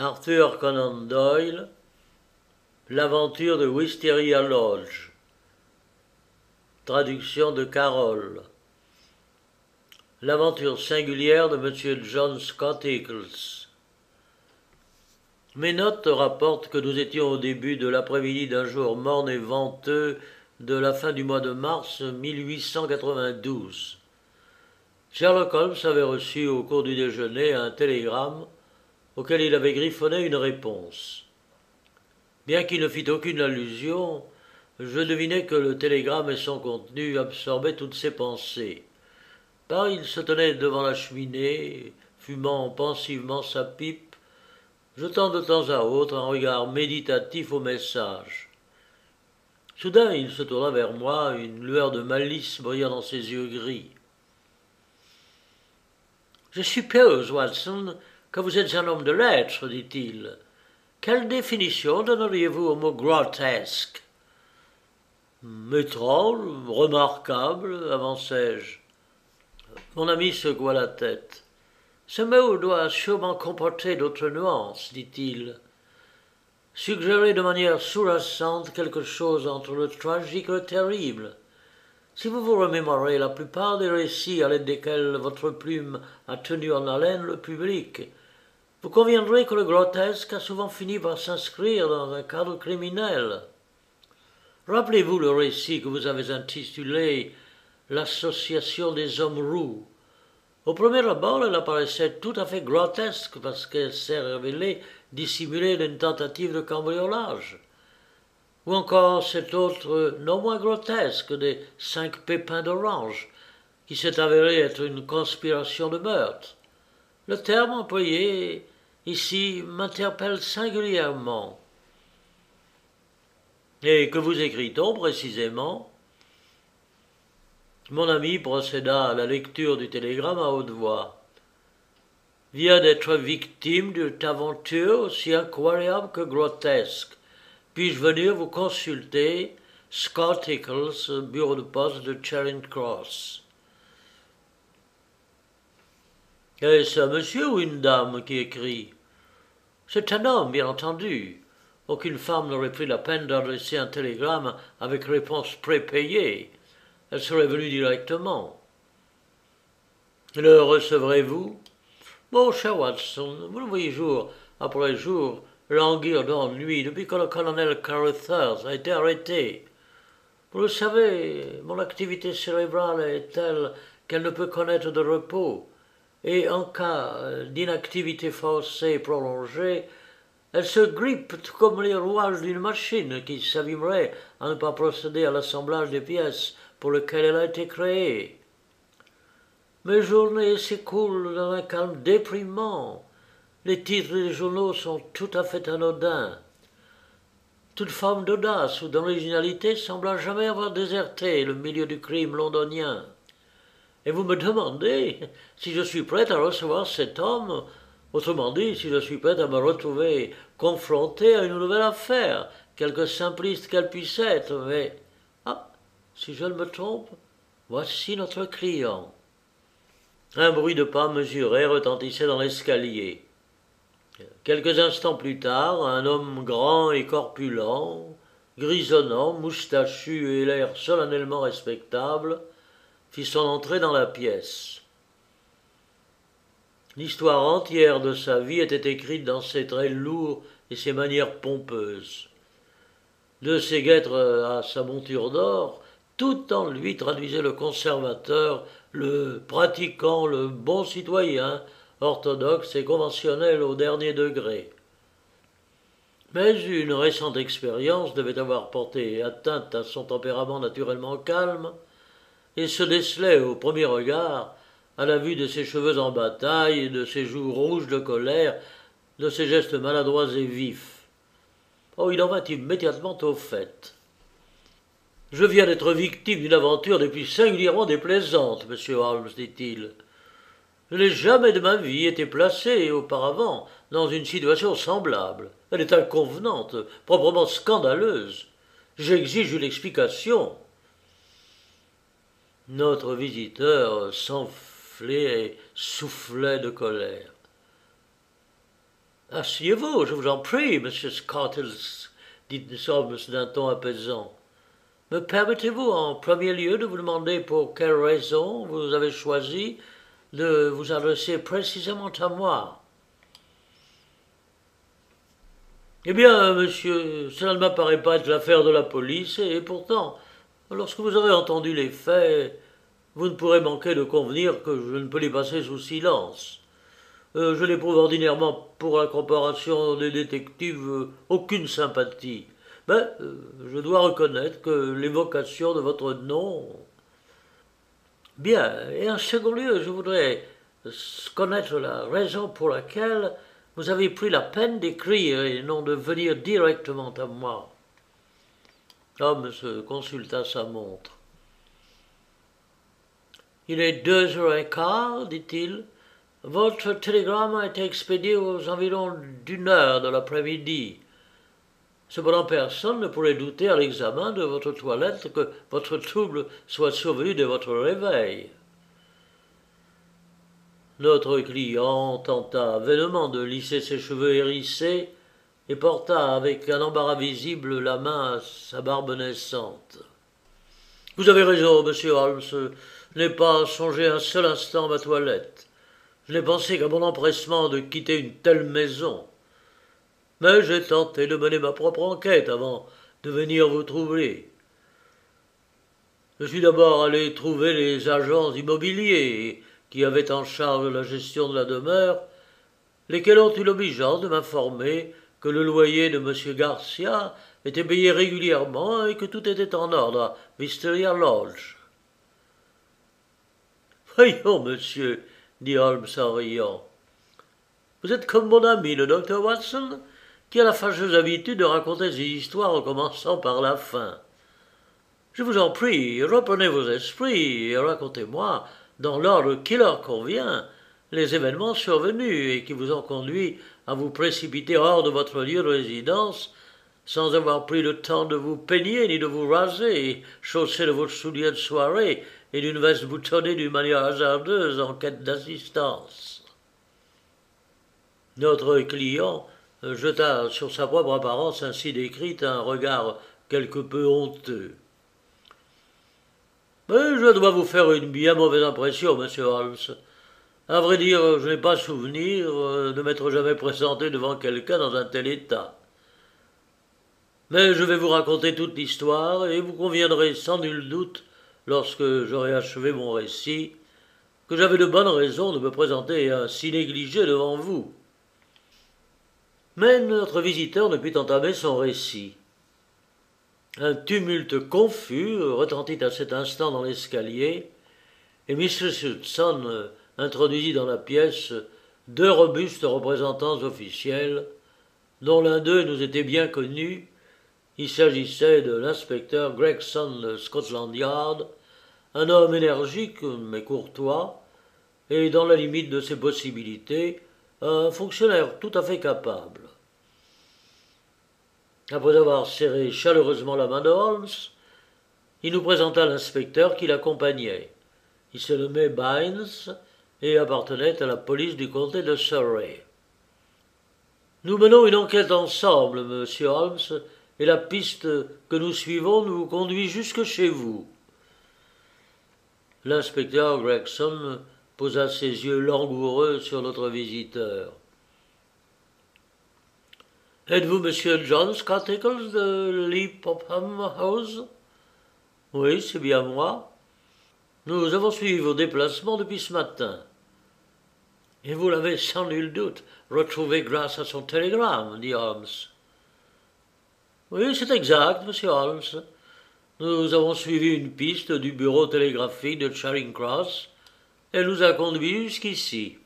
Arthur Conan Doyle, L'aventure de Wisteria Lodge. Traduction de Carole. L'aventure singulière de M. John Scott Eccles. Mes notes rapportent que nous étions au début de l'après-midi d'un jour morne et venteux de la fin du mois de mars 1892. Sherlock Holmes avait reçu au cours du déjeuner un télégramme auquel il avait griffonné une réponse. Bien qu'il ne fît aucune allusion, je devinai que le télégramme et son contenu absorbaient toutes ses pensées. Par il se tenait devant la cheminée, fumant pensivement sa pipe, jetant de temps à autre un regard méditatif au message. Soudain il se tourna vers moi, une lueur de malice brillant dans ses yeux gris. Je suppose, Watson, que vous êtes un homme de lettres, dit-il. Quelle définition donneriez-vous au mot grotesque? Étrange, remarquable, avançai-je. Mon ami secoua la tête. Ce mot doit sûrement comporter d'autres nuances, dit-il. Suggérer de manière sous-jacente quelque chose entre le tragique et le terrible. Si vous vous remémorez la plupart des récits à l'aide desquels votre plume a tenu en haleine le public, vous conviendrez que le grotesque a souvent fini par s'inscrire dans un cadre criminel. Rappelez-vous le récit que vous avez intitulé L'association des hommes roux. Au premier abord, elle apparaissait tout à fait grotesque parce qu'elle s'est révélée dissimuler une tentative de cambriolage. Ou encore cet autre non moins grotesque des cinq pépins d'orange, qui s'est avéré être une conspiration de meurtre. Le terme employé ici m'interpelle singulièrement. Et que vous écrit-on précisément? Mon ami procéda à la lecture du télégramme à haute voix. Vient d'être victime d'une aventure aussi incroyable que grotesque. Puis-je venir vous consulter? Scott Eccles, bureau de poste de Charing Cross. Est-ce un monsieur ou une dame qui écrit C'est un homme, bien entendu. Aucune femme n'aurait pris la peine d'adresser un télégramme avec réponse prépayée. Elle serait venue directement. Le recevrez-vous? Mon cher Watson, vous le voyez jour après jour languir d'ennui depuis que le colonel Carruthers a été arrêté. Vous le savez, mon activité cérébrale est telle qu'elle ne peut connaître de repos et en cas d'inactivité forcée prolongée, elle se grippe comme les rouages d'une machine qui s'abîmerait à ne pas procéder à l'assemblage des pièces pour lesquelles elle a été créée. Mes journées s'écoulent dans un calme déprimant. Les titres des journaux sont tout à fait anodins. Toute forme d'audace ou d'originalité semble jamais avoir déserté le milieu du crime londonien. Et vous me demandez si je suis prêt à recevoir cet homme, autrement dit, si je suis prêt à me retrouver confronté à une nouvelle affaire, quelque simpliste qu'elle puisse être, mais ah, si je ne me trompe, voici notre client. Un bruit de pas mesuré retentissait dans l'escalier. Quelques instants plus tard, un homme grand et corpulent, grisonnant, moustachu et l'air solennellement respectable, fit son entrée dans la pièce. L'histoire entière de sa vie était écrite dans ses traits lourds et ses manières pompeuses. De ses guêtres à sa monture d'or, tout en lui traduisait le conservateur, le pratiquant, le bon citoyen, orthodoxe et conventionnel au dernier degré. Mais une récente expérience devait avoir porté atteinte à son tempérament naturellement calme, et se décelait au premier regard, à la vue de ses cheveux en bataille, de ses joues rouges de colère, de ses gestes maladroits et vifs. Oh, il en vint immédiatement au fait. Je viens d'être victime d'une aventure depuis singulièrement déplaisante, monsieur Holmes, dit-il. Je n'ai jamais de ma vie été placé auparavant dans une situation semblable. Elle est inconvenante, proprement scandaleuse. J'exige une explication. Notre visiteur s'enflait et soufflait de colère. Asseyez-vous, je vous en prie, monsieur Scottles, dit Holmes d'un ton apaisant. Me permettez-vous en premier lieu de vous demander pour quelle raison vous avez choisi de vous adresser précisément à moi Eh bien, monsieur, cela ne m'apparaît pas être l'affaire de la police, et pourtant, lorsque vous aurez entendu les faits, vous ne pourrez manquer de convenir que je ne peux les passer sous silence. Euh, je n'éprouve ordinairement pour la corporation des détectives euh, aucune sympathie. Mais euh, je dois reconnaître que l'évocation de votre nom. Bien, et en second lieu, je voudrais connaître la raison pour laquelle vous avez pris la peine d'écrire et non de venir directement à moi. L'homme se consulta sa montre. Il est deux heures et quart, dit-il. Votre télégramme a été expédié aux environs d'une heure de l'après-midi. Cependant, personne ne pourrait douter à l'examen de votre toilette que votre trouble soit survenu de votre réveil. Notre client tenta vainement de lisser ses cheveux hérissés et porta avec un embarras visible la main à sa barbe naissante. Vous avez raison, monsieur Holmes. Je n'ai pas songé un seul instant à ma toilette. Je n'ai pensé qu'à mon empressement de quitter une telle maison. Mais j'ai tenté de mener ma propre enquête avant de venir vous troubler. Je suis d'abord allé trouver les agents immobiliers qui avaient en charge la gestion de la demeure, lesquels ont eu l'obligeance de m'informer que le loyer de M. Garcia était payé régulièrement et que tout était en ordre à Wisteria Lodge. Voyons, monsieur, dit Holmes en riant. Vous êtes comme mon ami, le docteur Watson, qui a la fâcheuse habitude de raconter ses histoires en commençant par la fin. Je vous en prie, reprenez vos esprits et racontez-moi dans l'ordre qui leur convient, les événements survenus et qui vous ont conduit à vous précipiter hors de votre lieu de résidence sans avoir pris le temps de vous peigner ni de vous raser, chausser de vos souliers de soirée et d'une veste boutonnée d'une manière hasardeuse en quête d'assistance. Notre client jeta sur sa propre apparence ainsi décrite un regard quelque peu honteux. Mais je dois vous faire une bien mauvaise impression, monsieur Holmes. À vrai dire, je n'ai pas souvenir euh, de m'être jamais présenté devant quelqu'un dans un tel état. Mais je vais vous raconter toute l'histoire, et vous conviendrez sans nul doute, lorsque j'aurai achevé mon récit, que j'avais de bonnes raisons de me présenter ainsi négligé devant vous. Mais notre visiteur ne put entamer son récit. Un tumulte confus retentit à cet instant dans l'escalier, et Mrs. Hudson introduisit dans la pièce deux robustes représentants officiels, dont l'un d'eux nous était bien connu. Il s'agissait de l'inspecteur Gregson de Scotland Yard, un homme énergique mais courtois, et dans la limite de ses possibilités, un fonctionnaire tout à fait capable. Après avoir serré chaleureusement la main de Holmes, il nous présenta l'inspecteur qui l'accompagnait. Il se nommait Bynes et appartenait à la police du comté de Surrey. Nous menons une enquête ensemble, monsieur Holmes, et la piste que nous suivons nous conduit jusque chez vous. L'inspecteur Gregson posa ses yeux langoureux sur notre visiteur. Êtes-vous monsieur John Scottickles de Lee Popham House? Oui, c'est bien moi. Nous avons suivi vos déplacements depuis ce matin. Et vous l'avez sans nul doute retrouvé grâce à son télégramme, dit Holmes. Oui, c'est exact, monsieur Holmes. Nous avons suivi une piste du bureau télégraphique de Charing Cross. Elle nous a conduits jusqu'ici.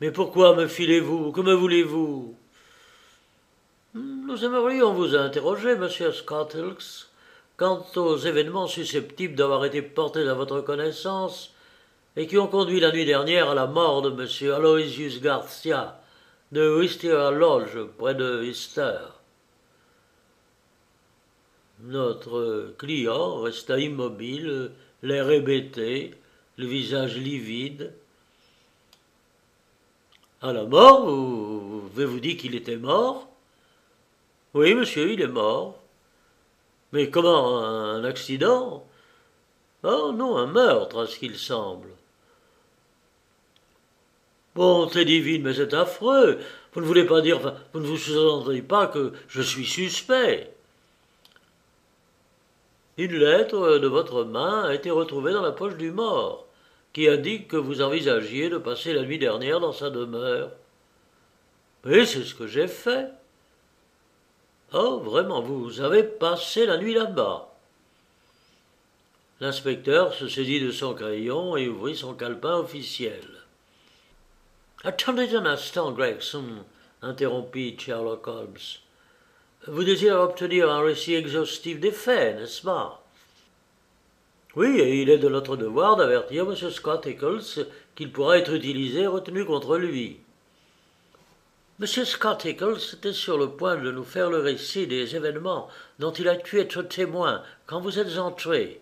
Mais pourquoi me filez-vous? Que me voulez-vous? Nous aimerions vous interroger, monsieur Scottles, quant aux événements susceptibles d'avoir été portés à votre connaissance et qui ont conduit la nuit dernière à la mort de monsieur Aloysius Garcia de Wisteria Lodge, près de Easter. Notre client resta immobile, l'air hébété, le visage livide, À la mort Vous avez-vous dit qu'il était mort? Oui, monsieur, il est mort. Mais comment Un accident? Oh non, un meurtre, à ce qu'il semble. Bonté divine, mais c'est affreux. Vous ne voulez pas dire, vous ne vous sous pas que je suis suspect. Une lettre de votre main a été retrouvée dans la poche du mort, qui indique que vous envisagiez de passer la nuit dernière dans sa demeure. Oui, c'est ce que j'ai fait. Oh, vraiment, vous avez passé la nuit là-bas. L'inspecteur se saisit de son crayon et ouvrit son calepin officiel. Attendez un instant, Gregson, interrompit Sherlock Holmes. Vous désirez obtenir un récit exhaustif des faits, n'est-ce pas? Oui, et il est de notre devoir d'avertir M. Scott Eccles qu'il pourra être utilisé et retenu contre lui. M. Scott Eccles était sur le point de nous faire le récit des événements dont il a pu être témoin quand vous êtes entré.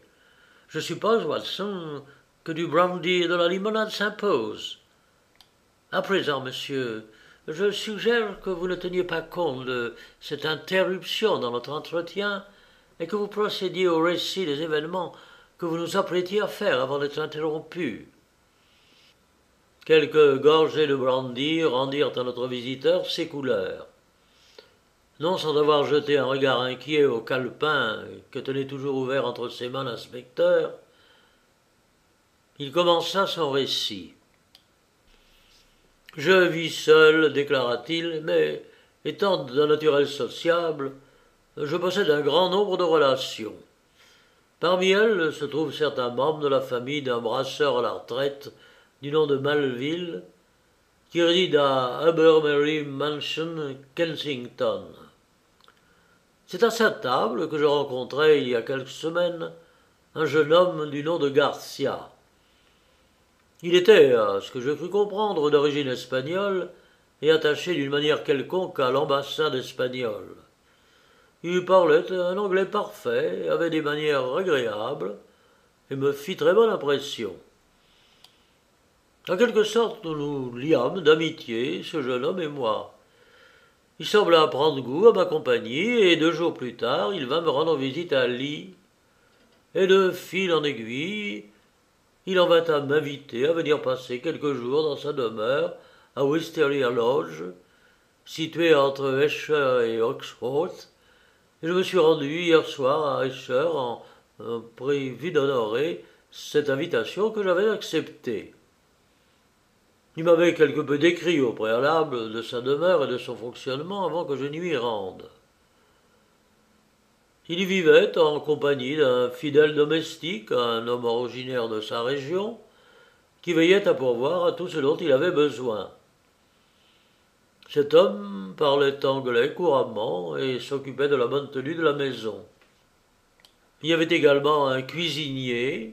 Je suppose, Watson, que du brandy et de la limonade s'imposent. À présent, monsieur, je suggère que vous ne teniez pas compte de cette interruption dans notre entretien et que vous procédiez au récit des événements que vous nous apprêtiez à faire avant d'être interrompu. Quelques gorgées de brandy rendirent à notre visiteur ses couleurs. Non sans avoir jeté un regard inquiet au calepin que tenait toujours ouvert entre ses mains l'inspecteur, il commença son récit. Je vis seul, déclara-t-il, mais étant d'un naturel sociable, je possède un grand nombre de relations. Parmi elles se trouvent certains membres de la famille d'un brasseur à la retraite du nom de Malville, qui réside à Abermary Mansion, Kensington. C'est à sa table que je rencontrai il y a quelques semaines un jeune homme du nom de Garcia. Il était, à ce que je crus comprendre, d'origine espagnole et attaché d'une manière quelconque à l'ambassade espagnole. Il parlait un anglais parfait, avait des manières agréables et me fit très bonne impression. En quelque sorte, nous nous liâmes d'amitié, ce jeune homme et moi. Il sembla prendre goût à ma compagnie, et deux jours plus tard, il vint me rendre visite à Lee. Et de fil en aiguille, il en vint à m'inviter à venir passer quelques jours dans sa demeure à Wisteria Lodge, située entre Esher et Oxford, et je me suis rendu hier soir à Esher en, prévu d'honorer cette invitation que j'avais acceptée. Il m'avait quelque peu décrit au préalable de sa demeure et de son fonctionnement avant que je n'y rende. Il y vivait en compagnie d'un fidèle domestique, un homme originaire de sa région, qui veillait à pourvoir à tout ce dont il avait besoin. Cet homme parlait anglais couramment et s'occupait de la bonne tenue de la maison. Il y avait également un cuisinier,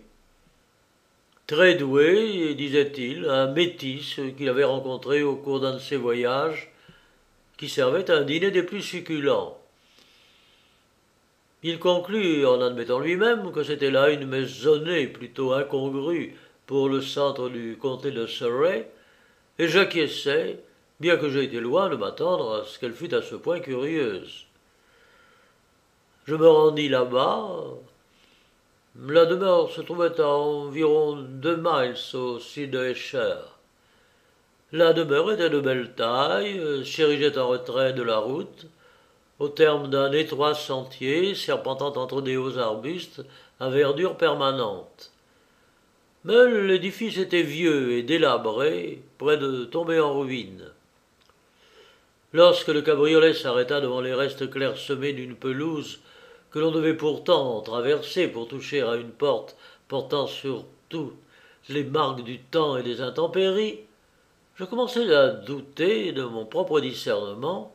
très doué, disait-il, un métis qu'il avait rencontré au cours d'un de ses voyages, qui servait un dîner des plus succulents. Il conclut, en admettant lui-même, que c'était là une maisonnée plutôt incongrue pour le centre du comté de Surrey, et j'acquiesçai, bien que j'aie été loin de m'attendre à ce qu'elle fût à ce point curieuse. Je me rendis là-bas. La demeure se trouvait à environ deux miles au sud de Esher. La demeure était de belle taille, s'érigeait en retrait de la route, au terme d'un étroit sentier serpentant entre des hauts arbustes à verdure permanente. Mais l'édifice était vieux et délabré, près de tomber en ruine. Lorsque le cabriolet s'arrêta devant les restes clairsemés d'une pelouse que l'on devait pourtant traverser pour toucher à une porte portant sur les marques du temps et des intempéries, je commençai à douter de mon propre discernement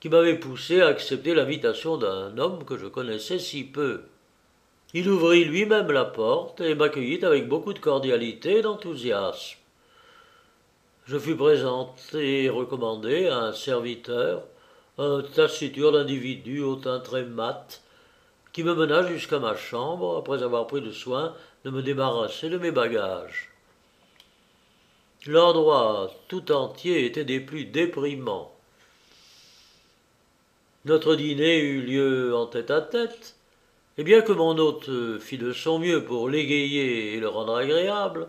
qui m'avait poussé à accepter l'invitation d'un homme que je connaissais si peu. Il ouvrit lui-même la porte et m'accueillit avec beaucoup de cordialité et d'enthousiasme. Je fus présenté et recommandé à un serviteur, un taciturne individu au teint très mat, qui me mena jusqu'à ma chambre après avoir pris le soin de me débarrasser de mes bagages. L'endroit tout entier était des plus déprimants. Notre dîner eut lieu en tête à tête, et bien que mon hôte fit de son mieux pour l'égayer et le rendre agréable,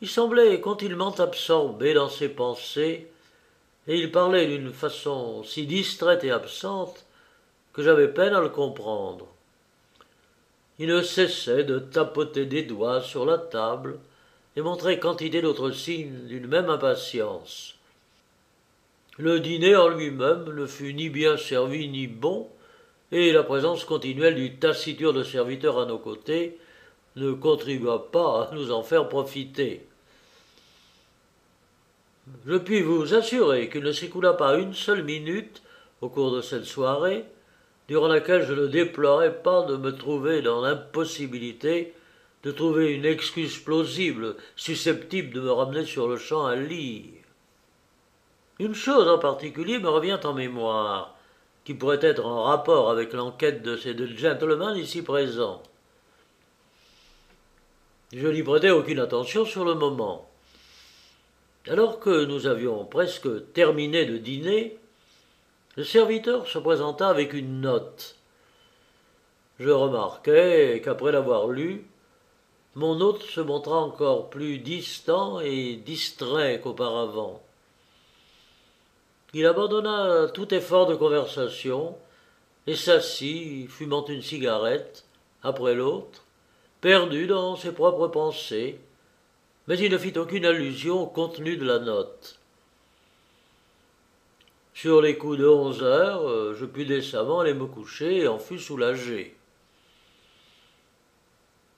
il semblait continuellement absorbé dans ses pensées, et il parlait d'une façon si distraite et absente que j'avais peine à le comprendre. Il ne cessait de tapoter des doigts sur la table et montrait quantité d'autres signes d'une même impatience. Le dîner en lui-même ne fut ni bien servi ni bon, et la présence continuelle du taciturne serviteur à nos côtés ne contribua pas à nous en faire profiter. Je puis vous assurer qu'il ne s'écoula pas une seule minute au cours de cette soirée, durant laquelle je ne déplorais pas de me trouver dans l'impossibilité de trouver une excuse plausible susceptible de me ramener sur le champ à lire. Une chose en particulier me revient en mémoire, qui pourrait être en rapport avec l'enquête de ces deux gentlemen ici présents. Je n'y prêtais aucune attention sur le moment. Alors que nous avions presque terminé de dîner, le serviteur se présenta avec une note. Je remarquai qu'après l'avoir lue, mon hôte se montra encore plus distant et distrait qu'auparavant. Il abandonna tout effort de conversation et s'assit, fumant une cigarette, après l'autre, perdu dans ses propres pensées, mais il ne fit aucune allusion au contenu de la note. Sur les coups de onze heures, je pus décemment aller me coucher et en fus soulagé.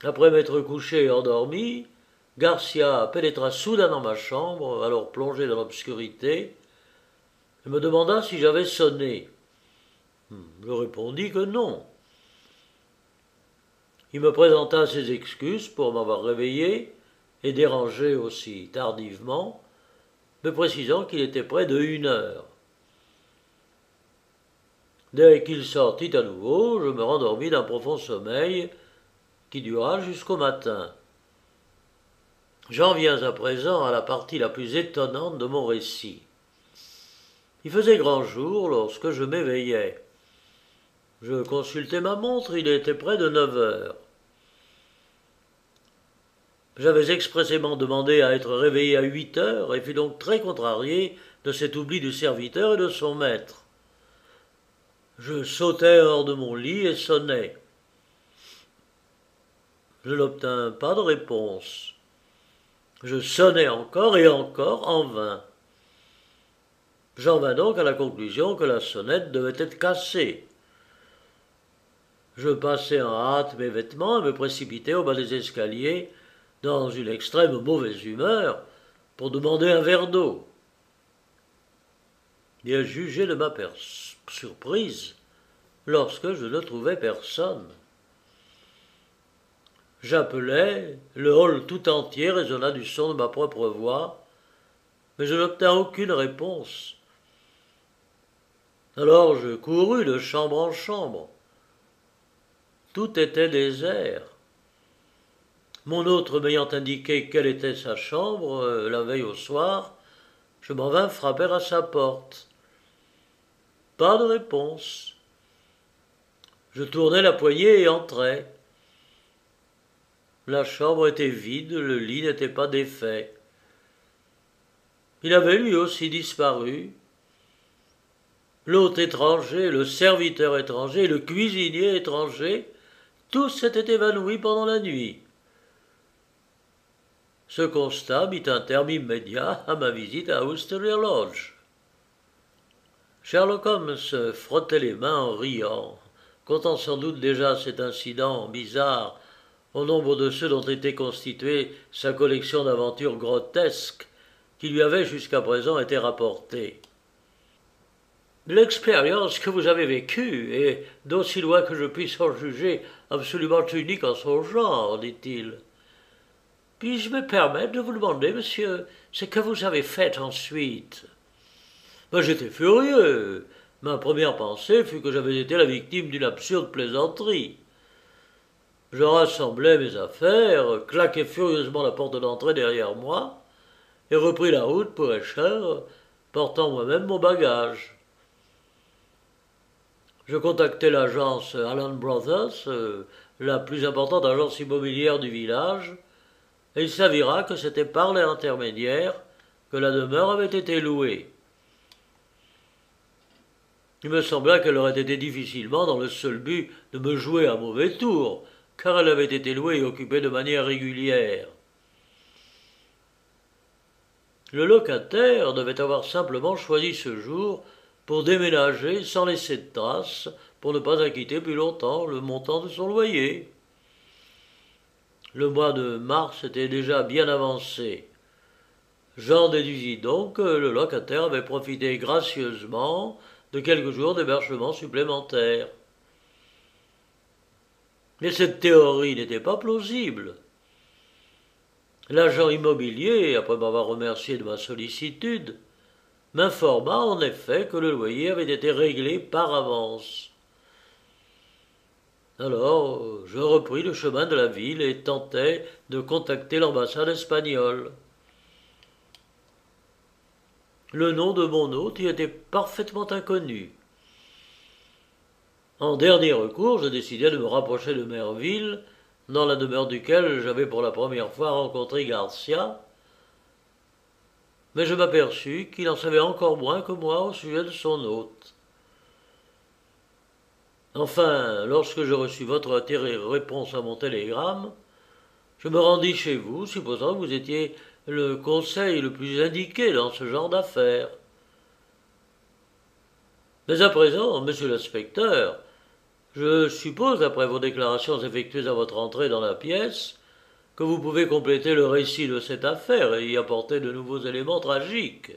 Après m'être couché et endormi, Garcia pénétra soudain dans ma chambre, alors plongée dans l'obscurité, il me demanda si j'avais sonné. Hmm, je répondis que non. Il me présenta ses excuses pour m'avoir réveillé et dérangé aussi tardivement, me précisant qu'il était près de une heure. Dès qu'il sortit à nouveau, je me rendormis d'un profond sommeil qui dura jusqu'au matin. J'en viens à présent à la partie la plus étonnante de mon récit. Il faisait grand jour lorsque je m'éveillai. Je consultai ma montre, il était près de neuf heures. J'avais expressément demandé à être réveillé à huit heures et fus donc très contrarié de cet oubli du serviteur et de son maître. Je sautai hors de mon lit et sonnai. Je n'obtins pas de réponse. Je sonnai encore et encore en vain. J'en vins donc à la conclusion que la sonnette devait être cassée. Je passai en hâte mes vêtements et me précipitai au bas des escaliers, dans une extrême mauvaise humeur, pour demander un verre d'eau. Bien jugé de ma surprise lorsque je ne trouvais personne. J'appelai, le hall tout entier résonna du son de ma propre voix, mais je n'obtins aucune réponse. Alors je courus de chambre en chambre. Tout était désert. Mon autre m'ayant indiqué quelle était sa chambre euh, la veille au soir, je m'en vins frapper à sa porte. Pas de réponse. Je tournai la poignée et entrai. La chambre était vide, le lit n'était pas défait. Il avait lui aussi disparu, l'hôte étranger, le serviteur étranger, le cuisinier étranger, tous s'étaient évanouis pendant la nuit. Ce constat mit un terme immédiat à ma visite à Ousteria Lodge. Sherlock Holmes se frottait les mains en riant, comptant sans doute déjà cet incident bizarre au nombre de ceux dont était constituée sa collection d'aventures grotesques qui lui avaient jusqu'à présent été rapportées. L'expérience que vous avez vécue est, d'aussi loin que je puisse en juger, absolument unique en son genre, dit-il. Puis-je me permettre de vous demander, monsieur, ce que vous avez fait ensuite? Ben, J'étais furieux. Ma première pensée fut que j'avais été la victime d'une absurde plaisanterie. Je rassemblai mes affaires, claquai furieusement la porte d'entrée derrière moi, et repris la route pour Escher, portant moi-même mon bagage. Je contactai l'agence Allen Brothers, euh, la plus importante agence immobilière du village, et il s'avéra que c'était par l'intermédiaire que la demeure avait été louée. Il me sembla qu'elle aurait été difficilement dans le seul but de me jouer un mauvais tour, car elle avait été louée et occupée de manière régulière. Le locataire devait avoir simplement choisi ce jour pour déménager sans laisser de traces, pour ne pas acquitter plus longtemps le montant de son loyer. Le mois de mars était déjà bien avancé. J'en déduisis donc que le locataire avait profité gracieusement de quelques jours d'hébergement supplémentaire. Mais cette théorie n'était pas plausible. L'agent immobilier, après m'avoir remercié de ma sollicitude, m'informa en effet que le loyer avait été réglé par avance. Alors, je repris le chemin de la ville et tentai de contacter l'ambassade espagnole. Le nom de mon hôte y était parfaitement inconnu. En dernier recours, je décidai de me rapprocher de Merville, dans la demeure duquel j'avais pour la première fois rencontré Garcia, mais je m'aperçus qu'il en savait encore moins que moi au sujet de son hôte. Enfin, lorsque je reçus votre réponse à mon télégramme, je me rendis chez vous, supposant que vous étiez le conseil le plus indiqué dans ce genre d'affaires. Mais à présent, monsieur l'inspecteur, je suppose, après vos déclarations effectuées à votre entrée dans la pièce, que vous pouvez compléter le récit de cette affaire et y apporter de nouveaux éléments tragiques.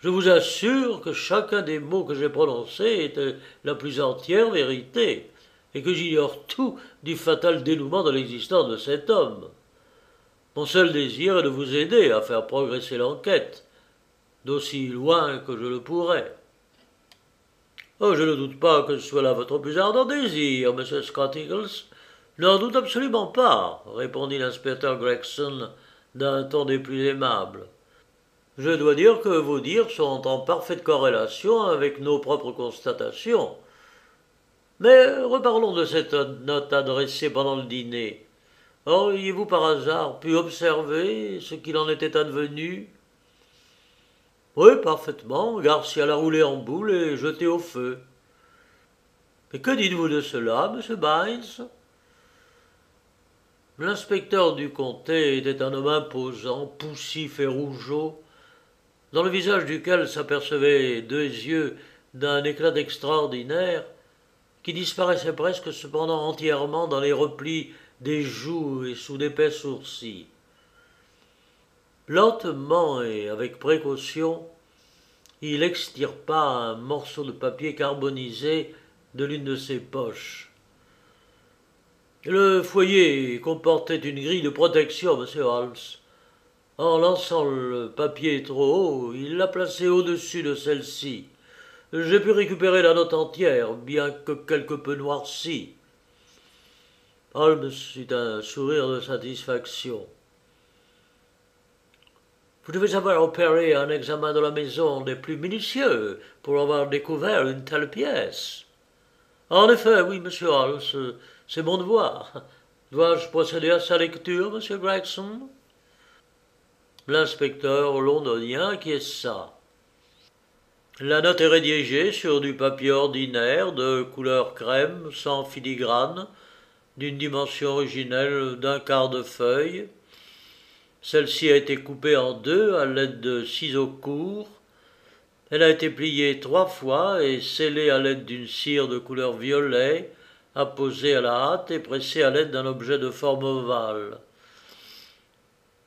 Je vous assure que chacun des mots que j'ai prononcés est la plus entière vérité, et que j'ignore tout du fatal dénouement de l'existence de cet homme. Mon seul désir est de vous aider à faire progresser l'enquête, d'aussi loin que je le pourrai. Oh, je ne doute pas que ce soit là votre plus ardent désir, monsieur Scott Eagles. N'en doute absolument pas, répondit l'inspecteur Gregson d'un ton des plus aimables. Je dois dire que vos dires sont en parfaite corrélation avec nos propres constatations. Mais reparlons de cette note adressée pendant le dîner. Auriez-vous par hasard pu observer ce qu'il en était advenu? Oui, parfaitement. Garcia l'a roulé en boule et jeté au feu. Mais que dites-vous de cela, monsieur Bynes? L'inspecteur du comté était un homme imposant, poussif et rougeau, dans le visage duquel s'apercevaient deux yeux d'un éclat extraordinaire, qui disparaissaient presque cependant entièrement dans les replis des joues et sous d'épais sourcils. Lentement et avec précaution, il extirpa un morceau de papier carbonisé de l'une de ses poches. Le foyer comportait une grille de protection, monsieur Holmes. En lançant le papier trop haut, il l'a placé au-dessus de celle-ci. J'ai pu récupérer la note entière, bien que quelque peu noircie. Holmes eut un sourire de satisfaction. Vous devez avoir opéré un examen de la maison des plus minutieux pour avoir découvert une telle pièce. En effet, oui, monsieur Holmes, c'est mon devoir. Dois-je procéder à sa lecture, monsieur Gregson? L'inspecteur londonien qui est ça? La note est rédigée sur du papier ordinaire de couleur crème, sans filigrane, d'une dimension originelle d'un quart de feuille. Celle-ci a été coupée en deux à l'aide de ciseaux courts. Elle a été pliée trois fois et scellée à l'aide d'une cire de couleur violet, apposée à la hâte et pressée à l'aide d'un objet de forme ovale.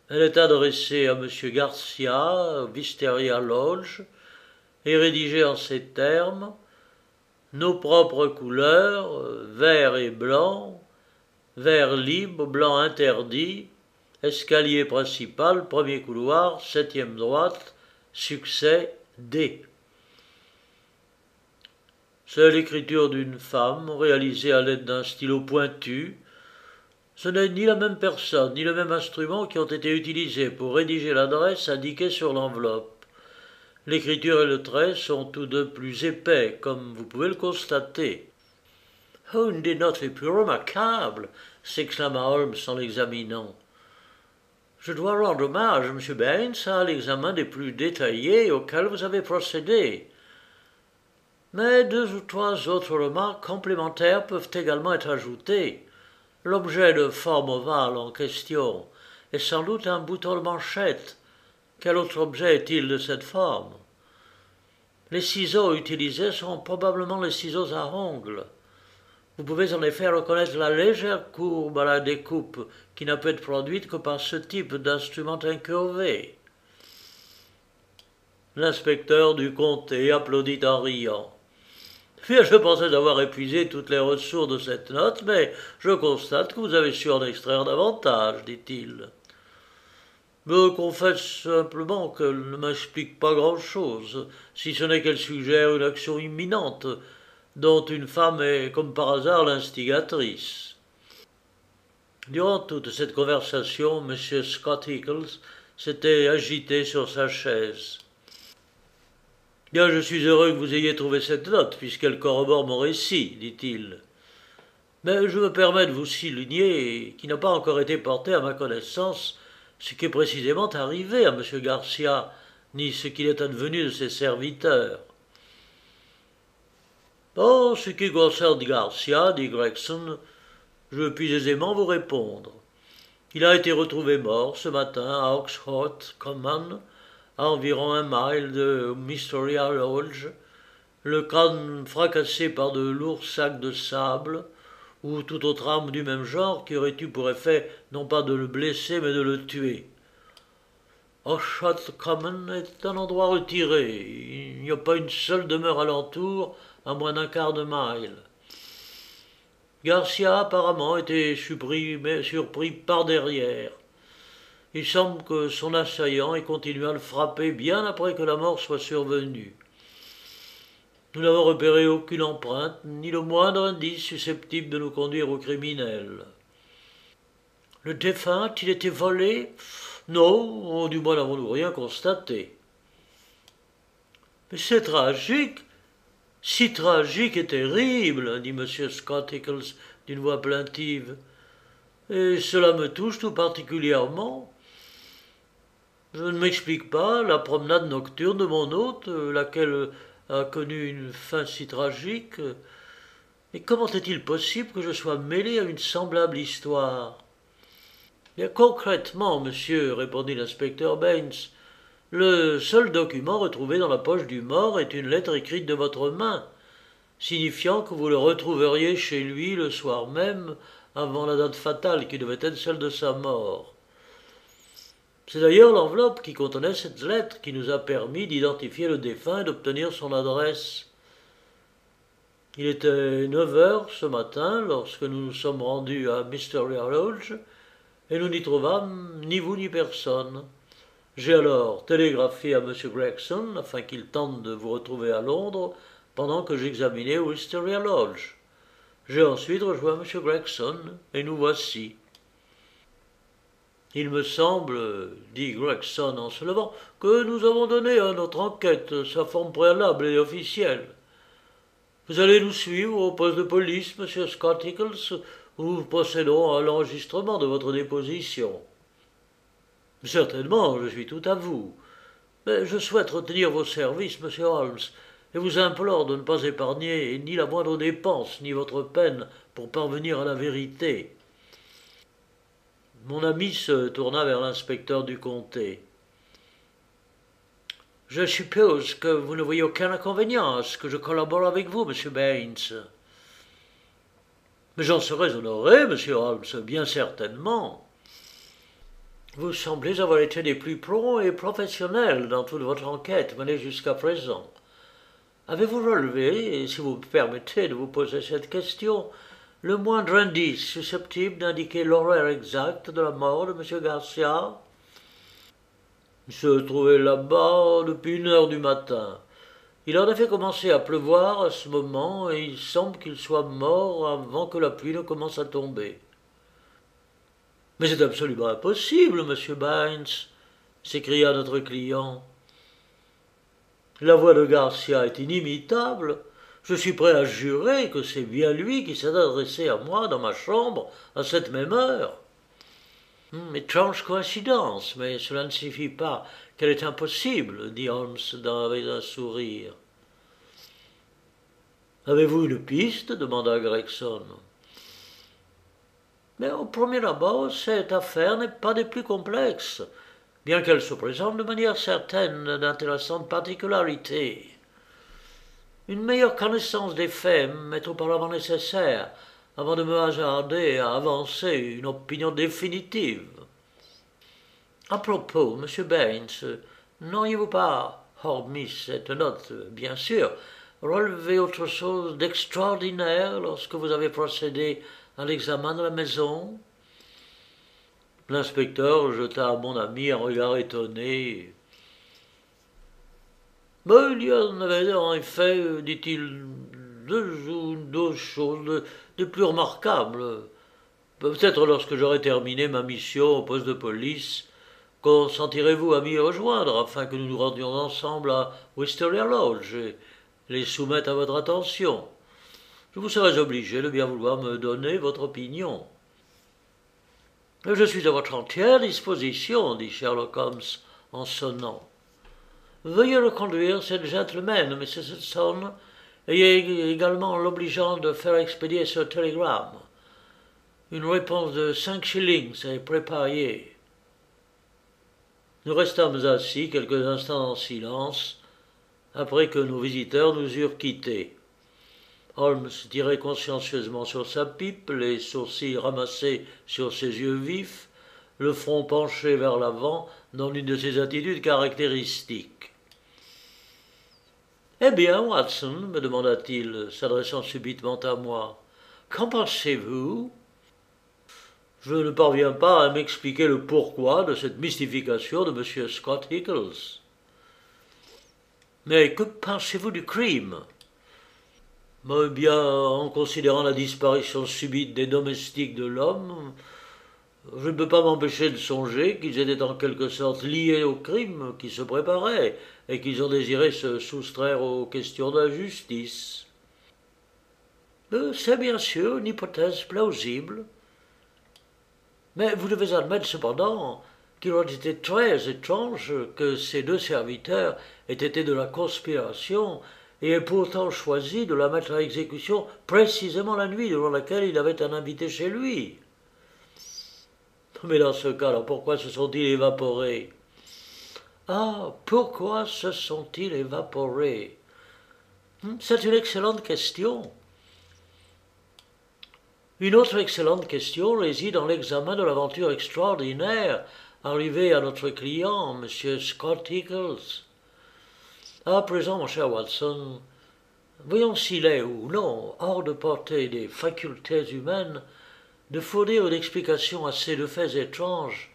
Elle est adressée à M. Garcia, Wisteria Lodge, et rédigée en ces termes Nos propres couleurs, vert et blanc, vert libre, blanc interdit, escalier principal, premier couloir, septième droite, succès D. C'est l'écriture d'une femme réalisée à l'aide d'un stylo pointu. Ce n'est ni la même personne, ni le même instrument qui ont été utilisés pour rédiger l'adresse indiquée sur l'enveloppe. L'écriture et le trait sont tous deux plus épais, comme vous pouvez le constater. Oh, une des notes les plus remarquables s'exclama Holmes en l'examinant. Je dois rendre hommage, M. Baines, à l'examen des plus détaillés auquel vous avez procédé. Mais deux ou trois autres remarques complémentaires peuvent également être ajoutées. L'objet de forme ovale en question est sans doute un bouton de manchette. Quel autre objet est-il de cette forme? Les ciseaux utilisés sont probablement les ciseaux à ongles. Vous pouvez en effet reconnaître la légère courbe à la découpe qui n'a pu être produite que par ce type d'instrument incurvé. L'inspecteur du comté applaudit en riant je pensais avoir épuisé toutes les ressources de cette note, mais je constate que vous avez su en extraire davantage, dit-il. Je confesse simplement qu'elle ne m'explique pas grand-chose, si ce n'est qu'elle suggère une action imminente, dont une femme est, comme par hasard, l'instigatrice. Durant toute cette conversation, M. Scott Eccles s'était agité sur sa chaise. Bien, je suis heureux que vous ayez trouvé cette note, puisqu'elle corrobore mon récit, dit-il. Mais je me permets de vous souligner qu'il n'a pas encore été porté à ma connaissance ce qui est précisément arrivé à M. Garcia, ni ce qu'il est advenu de ses serviteurs. En ce qui concerne Garcia, dit Gregson, je puis aisément vous répondre. Il a été retrouvé mort ce matin à Oxford Common, à environ un mile de Mysteria Lodge, le crâne fracassé par de lourds sacs de sable, ou toute autre arme du même genre qui aurait eu pour effet non pas de le blesser mais de le tuer. Oshot Common est un endroit retiré. Il n'y a pas une seule demeure alentour à moins d'un quart de mile. Garcia apparemment était surpris, surpris par derrière. Il semble que son assaillant ait continué à le frapper bien après que la mort soit survenue. Nous n'avons repéré aucune empreinte, ni le moindre indice susceptible de nous conduire au criminel. Le défunt a-t-il été volé? Non, du moins n'avons-nous rien constaté. Mais c'est tragique, si tragique et terrible, dit M. Scott Eccles d'une voix plaintive. Et cela me touche tout particulièrement. Je ne m'explique pas la promenade nocturne de mon hôte, euh, laquelle a connu une fin si tragique. Mais comment est-il possible que je sois mêlé à une semblable histoire? Bien concrètement, monsieur, répondit l'inspecteur Baines, le seul document retrouvé dans la poche du mort est une lettre écrite de votre main, signifiant que vous le retrouveriez chez lui le soir même, avant la date fatale qui devait être celle de sa mort. C'est d'ailleurs l'enveloppe qui contenait cette lettre qui nous a permis d'identifier le défunt et d'obtenir son adresse. Il était neuf heures ce matin lorsque nous nous sommes rendus à Mystery Lodge et nous n'y trouvâmes ni vous ni personne. J'ai alors télégraphié à M. Gregson afin qu'il tente de vous retrouver à Londres pendant que j'examinais Wisteria Lodge. J'ai ensuite rejoint M. Gregson et nous voici. Il me semble, dit Gregson en se levant, que nous avons donné à notre enquête sa forme préalable et officielle. Vous allez nous suivre au poste de police, monsieur Scott Eccles, où nous procédons à l'enregistrement de votre déposition. Certainement, je suis tout à vous. Mais je souhaite retenir vos services, monsieur Holmes, et vous implore de ne pas épargner ni la moindre dépense, ni votre peine pour parvenir à la vérité. Mon ami se tourna vers l'inspecteur du comté. Je suppose que vous ne voyez aucun inconvénient à ce que je collabore avec vous, monsieur Baines. Mais j'en serais honoré, monsieur Holmes, bien certainement. Vous semblez avoir été des plus prompts et professionnels dans toute votre enquête menée jusqu'à présent. Avez-vous relevé, si vous me permettez de vous poser cette question, le moindre indice susceptible d'indiquer l'horaire exact de la mort de M. Garcia Il se trouvait là-bas depuis une heure du matin. Il en avait commencé à pleuvoir à ce moment et il semble qu'il soit mort avant que la pluie ne commence à tomber. Mais c'est absolument impossible, monsieur Baines, s'écria notre client. La voix de Garcia est inimitable. Je suis prêt à jurer que c'est bien lui qui s'est adressé à moi dans ma chambre à cette même heure. Hum, étrange coïncidence, mais cela ne signifie pas qu'elle est impossible, dit Holmes avec un sourire. Avez-vous une piste? demanda Gregson. Mais au premier abord, cette affaire n'est pas des plus complexes, bien qu'elle se présente de manière certaine d'intéressantes particularités. Une meilleure connaissance des faits m'est auparavant nécessaire avant de me hasarder à avancer une opinion définitive. À propos, monsieur Baines, n'auriez-vous pas, hormis cette note, bien sûr, relevé autre chose d'extraordinaire lorsque vous avez procédé à l'examen de la maison? L'inspecteur jeta à mon ami un regard étonné. Il y en avait en effet, dit-il, deux ou deux choses de plus remarquables. Peut-être lorsque j'aurai terminé ma mission au poste de police, consentirez-vous à m'y rejoindre afin que nous nous rendions ensemble à Wisteria Lodge et les soumettre à votre attention. Je vous serais obligé de bien vouloir me donner votre opinion. Je suis à votre entière disposition, dit Sherlock Holmes en sonnant. Veuillez reconduire cette gentleman, Mrs. Hudson, Ayez également l'obligeant de faire expédier ce télégramme. Une réponse de cinq shillings est préparée. Nous restâmes assis quelques instants en silence, après que nos visiteurs nous eurent quittés. Holmes tirait consciencieusement sur sa pipe, les sourcils ramassés sur ses yeux vifs, le front penché vers l'avant dans une de ses attitudes caractéristiques. Eh bien, Watson, me demanda-t-il, s'adressant subitement à moi, qu'en pensez-vous? Je ne parviens pas à m'expliquer le pourquoi de cette mystification de M. Scott Hickles. Mais que pensez-vous du crime? Eh bien, en considérant la disparition subite des domestiques de l'homme, je ne peux pas m'empêcher de songer qu'ils étaient en quelque sorte liés au crime qui se préparait et qu'ils ont désiré se soustraire aux questions de la justice. Euh, c'est bien sûr une hypothèse plausible. Mais vous devez admettre cependant qu'il aurait été très étrange que ces deux serviteurs aient été de la conspiration et aient pourtant choisi de la mettre à exécution précisément la nuit durant laquelle il avait un invité chez lui. Mais dans ce cas-là, pourquoi se sont-ils évaporés? Ah, pourquoi se sont-ils évaporés? Hmm, C'est une excellente question. Une autre excellente question réside dans l'examen de l'aventure extraordinaire arrivée à notre client, M. Scott Eagles. À présent, mon cher Watson, voyons s'il est ou non hors de portée des facultés humaines de fournir une explication à ces deux faits étranges,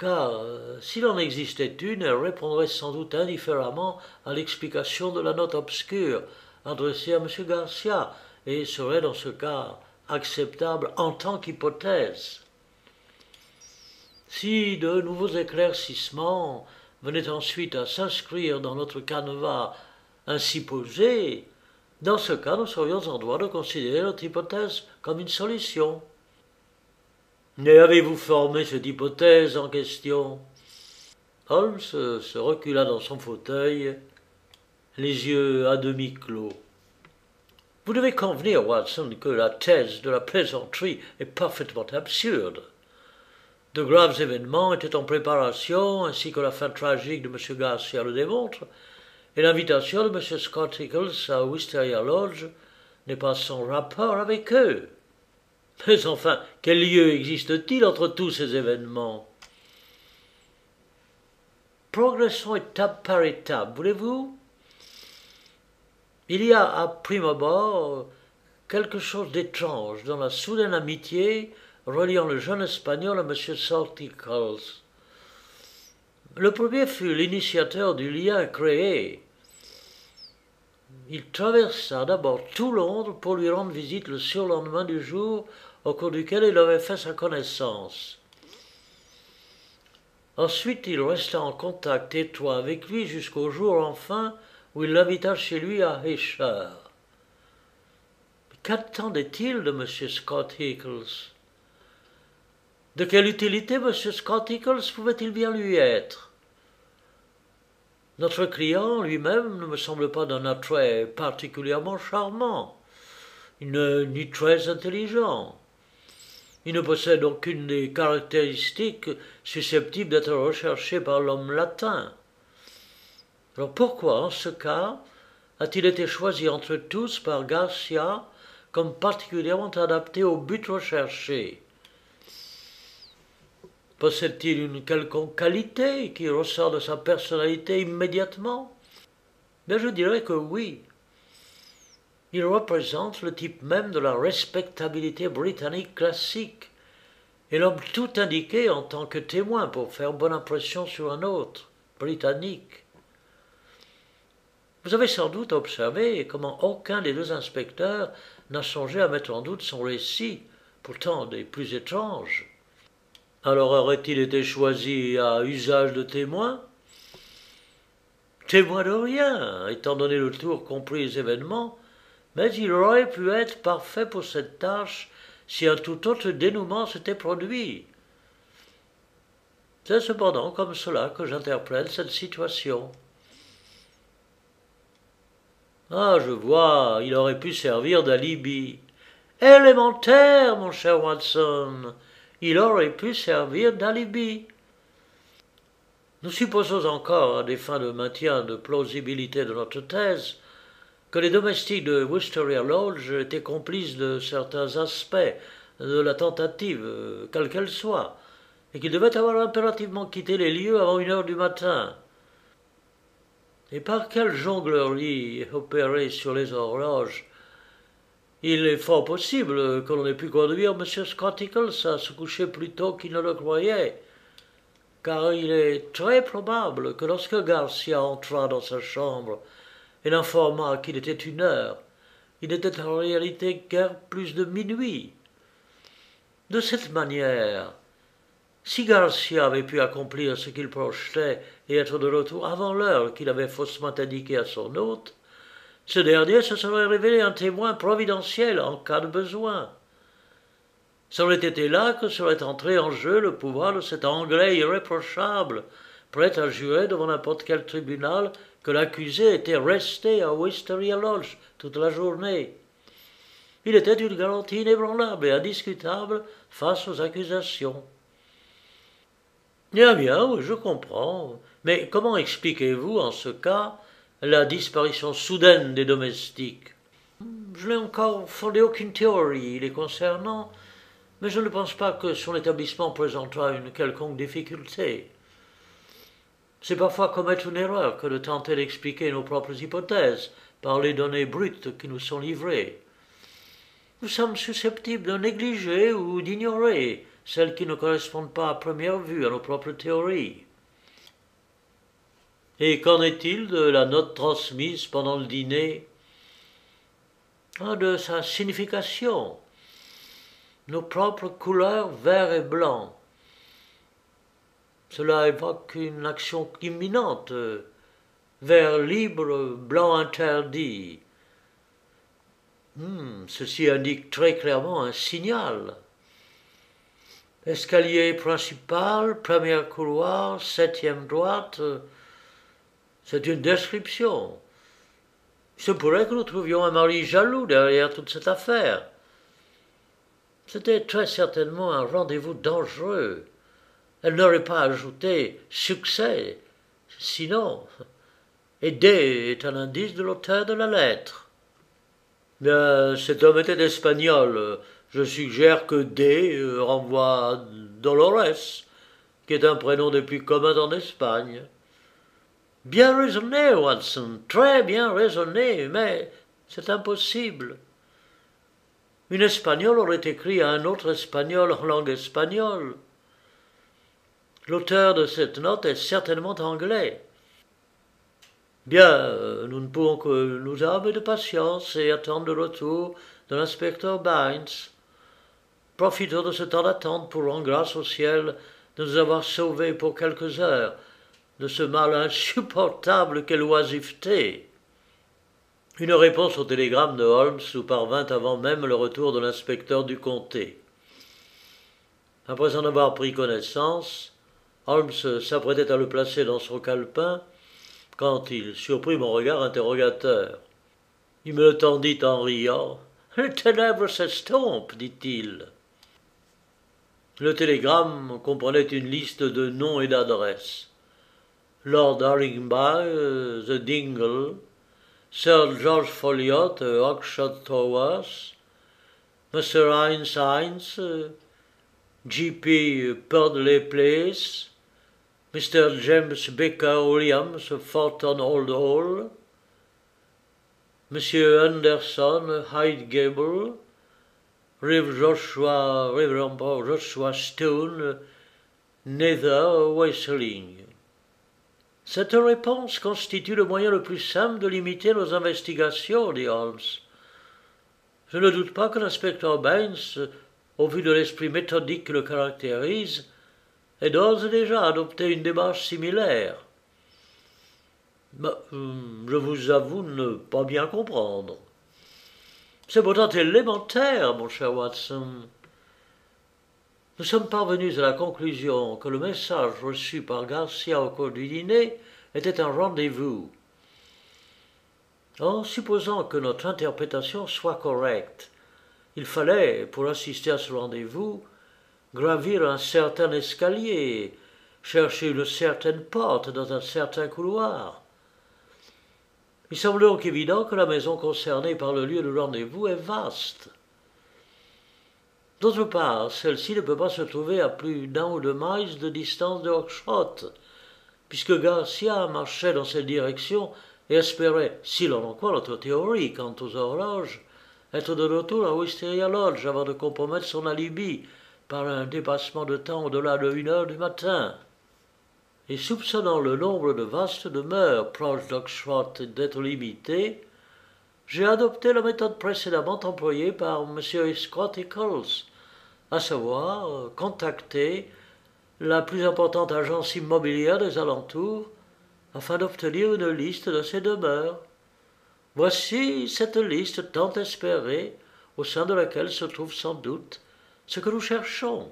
car euh, s'il en existait une, elle répondrait sans doute indifféremment à l'explication de la note obscure adressée à M. Garcia, et serait dans ce cas acceptable en tant qu'hypothèse. Si de nouveaux éclaircissements venaient ensuite à s'inscrire dans notre canevas ainsi posé, dans ce cas, nous serions en droit de considérer notre hypothèse comme une solution. Mais avez-vous formé cette hypothèse en question? Holmes se recula dans son fauteuil, les yeux à demi clos. Vous devez convenir, Watson, que la thèse de la plaisanterie est parfaitement absurde. De graves événements étaient en préparation, ainsi que la fin tragique de M. Garcia le démontre, et l'invitation de M. Scott Eccles à Wisteria Lodge n'est pas sans rapport avec eux. Mais enfin, quel lieu existe-t-il entre tous ces événements? Progressons étape par étape, voulez-vous? Il y a à prime abord quelque chose d'étrange dans la soudaine amitié reliant le jeune espagnol à M. Salticles. Le premier fut l'initiateur du lien créé. Il traversa d'abord tout Londres pour lui rendre visite le surlendemain du jour au cours duquel il avait fait sa connaissance. Ensuite, il resta en contact étroit avec lui jusqu'au jour enfin où il l'invita chez lui à Esher. Qu'attendait-il de M. Scott Hickles De quelle utilité M. Scott Hickles pouvait-il bien lui être? Notre client lui-même ne me semble pas d'un attrait particulièrement charmant. Ni très intelligent. Il ne possède aucune des caractéristiques susceptibles d'être recherchées par l'homme latin. Alors pourquoi, en ce cas, a-t-il été choisi entre tous par Garcia comme particulièrement adapté au but recherché? Possède-t-il une quelconque qualité qui ressort de sa personnalité immédiatement? Mais je dirais que oui. Il représente le type même de la respectabilité britannique classique, et l'homme tout indiqué en tant que témoin pour faire bonne impression sur un autre, britannique. Vous avez sans doute observé comment aucun des deux inspecteurs n'a songé à mettre en doute son récit, pourtant des plus étranges. Alors aurait-il été choisi à usage de témoin? Témoin de rien, étant donné le tour compris des événements, mais il aurait pu être parfait pour cette tâche si un tout autre dénouement s'était produit. C'est cependant comme cela que j'interprète cette situation. Ah, je vois, il aurait pu servir d'alibi. Élémentaire, mon cher Watson. Il aurait pu servir d'alibi. Nous supposons encore, à des fins de maintien de plausibilité de notre thèse, que les domestiques de Wisteria Lodge étaient complices de certains aspects de la tentative, quelle qu'elle soit, et qu'ils devaient avoir impérativement quitté les lieux avant une heure du matin. Et par quelle jonglerie opérée sur les horloges Il est fort possible que l'on ait pu conduire M. Scotticles à se coucher plus tôt qu'il ne le croyait, car il est très probable que lorsque Garcia entra dans sa chambre et l'informa qu'il était une heure, il n'était en réalité guère plus de minuit. De cette manière, si Garcia avait pu accomplir ce qu'il projetait et être de retour avant l'heure qu'il avait faussement indiquée à son hôte, ce dernier se serait révélé un témoin providentiel en cas de besoin. Ça aurait été là que serait entré en jeu le pouvoir de cet Anglais irréprochable, prêt à jurer devant n'importe quel tribunal que l'accusé était resté à Wisteria Lodge toute la journée. Il était une garantie inébranlable et indiscutable face aux accusations. Bien, bien, je comprends. Mais comment expliquez-vous, en ce cas, la disparition soudaine des domestiques? Je n'ai encore fondé aucune théorie les concernant, mais je ne pense pas que son établissement présentera une quelconque difficulté. C'est parfois commettre une erreur que de tenter d'expliquer nos propres hypothèses par les données brutes qui nous sont livrées. Nous sommes susceptibles de négliger ou d'ignorer celles qui ne correspondent pas à première vue à nos propres théories. Et qu'en est-il de la note transmise pendant le dîner? Ah, De sa signification. Nos propres couleurs vert et blanc. Cela évoque une action imminente. Vert libre, blanc interdit. Hmm, ceci indique très clairement un signal. Escalier principal, premier couloir, septième droite. C'est une description. Il se pourrait que nous trouvions un mari jaloux derrière toute cette affaire. C'était très certainement un rendez-vous dangereux. Elle n'aurait pas ajouté succès, sinon. Et D est un indice de l'auteur de la lettre. Bien, cet homme était espagnol. Je suggère que D euh, renvoie à Dolores, qui est un prénom des plus communs en Espagne. Bien raisonné, Watson, très bien raisonné, mais c'est impossible. Une espagnole aurait écrit à un autre espagnol en langue espagnole. L'auteur de cette note est certainement anglais. Bien, euh, nous ne pouvons que nous armer de patience et attendre le retour de l'inspecteur Bynes. Profitons de ce temps d'attente pour rendre grâce au ciel de nous avoir sauvés pour quelques heures de ce mal insupportable qu'est l'oisiveté. Une réponse au télégramme de Holmes nous parvint avant même le retour de l'inspecteur du comté. Après en avoir pris connaissance, Holmes s'apprêtait à le placer dans son calepin quand il surprit mon regard interrogateur. Il me le tendit en riant. Les ténèbres s'estompent, dit-il. Le télégramme comprenait une liste de noms et d'adresses. Lord Harringby, euh, The Dingle, Sir George Folliot, euh, Oxford Towers, Mr. Heinz Heinz, G.P. Purdley Place, Mr. James Baker Williams, Forton Old Hall, Monsieur Anderson, Hyde Gable, Rev Joshua, Reverend Joshua Stone, Nether Wesseling. Cette réponse constitue le moyen le plus simple de limiter nos investigations, dit Holmes. Je ne doute pas que l'inspecteur Baines au vu de l'esprit méthodique qui le caractérise, ait d'ores et déjà adopté une démarche similaire. Hum, je vous avoue ne pas bien comprendre. C'est pourtant élémentaire, mon cher Watson. Nous sommes parvenus à la conclusion que le message reçu par Garcia au cours du dîner était un rendez-vous. En supposant que notre interprétation soit correcte, il fallait, pour assister à ce rendez-vous, gravir un certain escalier, chercher une certaine porte dans un certain couloir. Il semble donc évident que la maison concernée par le lieu de rendez-vous est vaste. D'autre part, celle-ci ne peut pas se trouver à plus d'un ou deux miles de distance de Oxford, puisque Garcia marchait dans cette direction et espérait, si l'on en croit notre théorie quant aux horloges, être de retour à Wisteria Lodge avant de compromettre son alibi par un dépassement de temps au-delà de une heure du matin. Et soupçonnant le nombre de vastes demeures proches d'Oxford d'être limité, j'ai adopté la méthode précédemment employée par M. Scott Eccles, à savoir contacter la plus importante agence immobilière des alentours afin d'obtenir une liste de ces demeures. Voici cette liste tant espérée, au sein de laquelle se trouve sans doute ce que nous cherchons.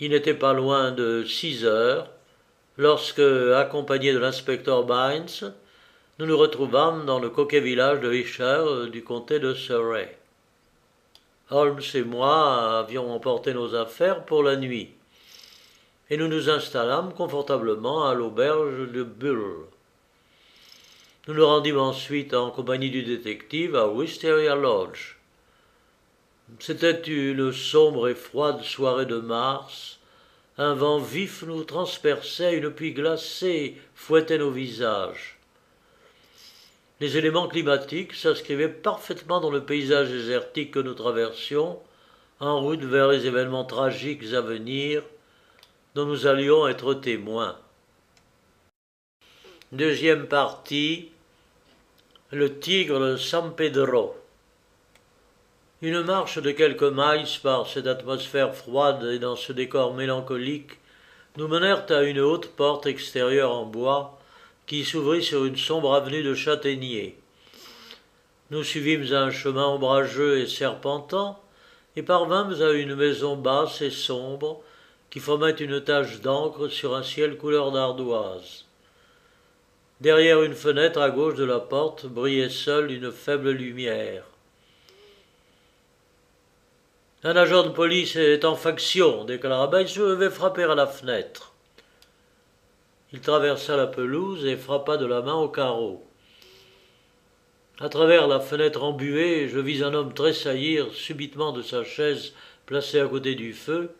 Il n'était pas loin de six heures lorsque, accompagné de l'inspecteur Bynes, nous nous retrouvâmes dans le coquet village de Richard du comté de Surrey. Holmes et moi avions emporté nos affaires pour la nuit, et nous nous installâmes confortablement à l'auberge de Bull. Nous nous rendîmes ensuite en compagnie du détective à Wisteria Lodge. C'était une sombre et froide soirée de mars. Un vent vif nous transperçait, une pluie glacée fouettait nos visages. Les éléments climatiques s'inscrivaient parfaitement dans le paysage désertique que nous traversions, en route vers les événements tragiques à venir dont nous allions être témoins. Deuxième partie le tigre de San Pedro. Une marche de quelques miles par cette atmosphère froide et dans ce décor mélancolique nous menèrent à une haute porte extérieure en bois qui s'ouvrit sur une sombre avenue de châtaigniers. Nous suivîmes un chemin ombrageux et serpentant et parvînmes à une maison basse et sombre qui formait une tache d'encre sur un ciel couleur d'ardoise. Derrière une fenêtre à gauche de la porte brillait seule une faible lumière. Un agent de police est en faction, déclara Bates. Je vais frapper à la fenêtre. Il traversa la pelouse et frappa de la main au carreau. À travers la fenêtre embuée, je vis un homme tressaillir subitement de sa chaise placée à côté du feu,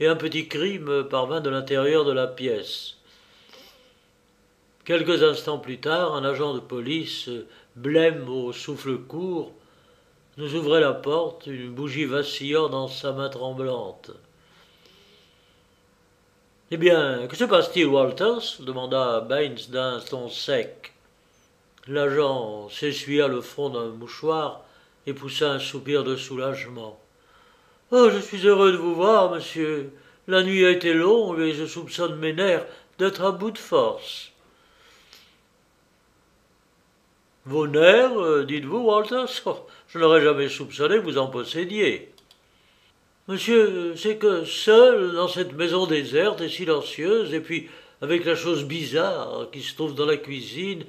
et un petit cri me parvint de l'intérieur de la pièce. Quelques instants plus tard, un agent de police, blême au souffle court, nous ouvrait la porte, une bougie vacillant dans sa main tremblante. Eh bien, que se passe-t-il, Walters demanda Baines d'un ton sec. L'agent s'essuya le front d'un mouchoir et poussa un soupir de soulagement. Oh, je suis heureux de vous voir, monsieur. La nuit a été longue et je soupçonne mes nerfs d'être à bout de force. Vos nerfs, euh, dites-vous, Walter Je n'aurais jamais soupçonné que vous en possédiez. Monsieur, c'est que seul, dans cette maison déserte et silencieuse, et puis avec la chose bizarre qui se trouve dans la cuisine,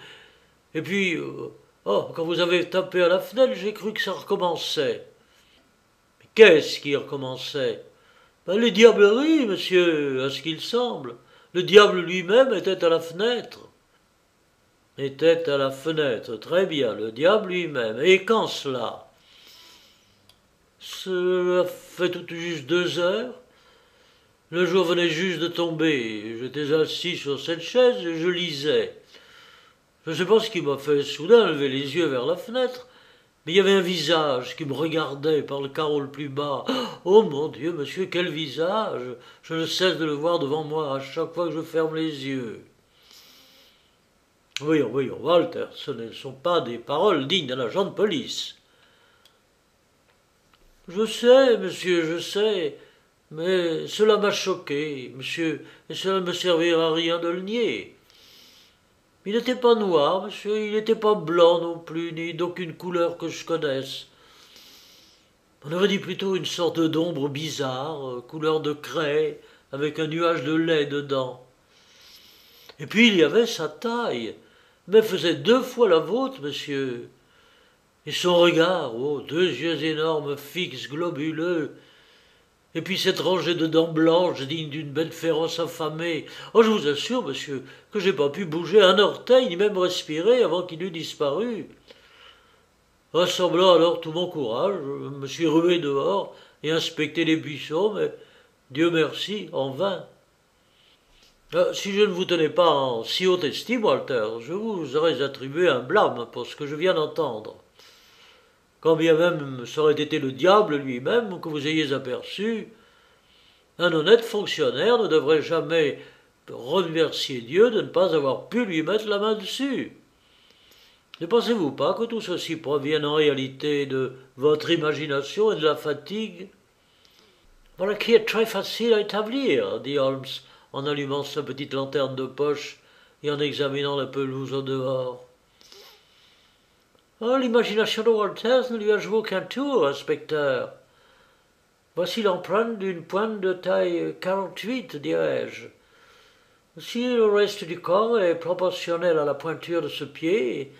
et puis, euh, oh, quand vous avez tapé à la fenêtre, j'ai cru que ça recommençait. Qu'est-ce qui recommençait? Ben, Les diableries, monsieur, à ce qu'il semble. Le diable lui-même était à la fenêtre. Était à la fenêtre, très bien, le diable lui-même. Et quand cela? Cela fait tout juste deux heures. Le jour venait juste de tomber. J'étais assis sur cette chaise et je lisais. Je ne sais pas ce qui m'a fait soudain lever les yeux vers la fenêtre, mais il y avait un visage qui me regardait par le carreau le plus bas. Oh mon Dieu, monsieur, quel visage Je ne cesse de le voir devant moi à chaque fois que je ferme les yeux. Voyons, voyons, Walter, ce ne sont pas des paroles dignes d'un agent de police. Je sais, monsieur, je sais, mais cela m'a choqué, monsieur, et cela ne me servira à rien de le nier. Il n'était pas noir, monsieur, il n'était pas blanc non plus, ni d'aucune couleur que je connaisse. On aurait dit plutôt une sorte d'ombre bizarre, euh, couleur de craie, avec un nuage de lait dedans. Et puis il y avait sa taille, mais faisait deux fois la vôtre, monsieur. Et son regard, oh, deux yeux énormes, fixes, globuleux, et puis cette rangée de dents blanches digne d'une bête féroce affamée. Oh, je vous assure, monsieur, que j'ai pas pu bouger un orteil, ni même respirer avant qu'il eût disparu. Rassemblant alors tout mon courage, je me suis rué dehors et inspecté les buissons, mais Dieu merci, en vain. Euh, si je ne vous tenais pas en si haute estime, Walter, je vous aurais attribué un blâme pour ce que je viens d'entendre. Quand bien même ça aurait été le diable lui-même que vous ayez aperçu, un honnête fonctionnaire ne devrait jamais remercier Dieu de ne pas avoir pu lui mettre la main dessus. Ne pensez-vous pas que tout ceci provienne en réalité de votre imagination et de la fatigue? Voilà qui est très facile à établir, dit Holmes en allumant sa petite lanterne de poche et en examinant la pelouse au dehors. Oh, l'imagination de Walters ne lui a joué aucun tour, inspecteur. Voici l'empreinte d'une pointe de taille 48, dirais-je. Si le reste du corps est proportionnel à la pointure de ce pied,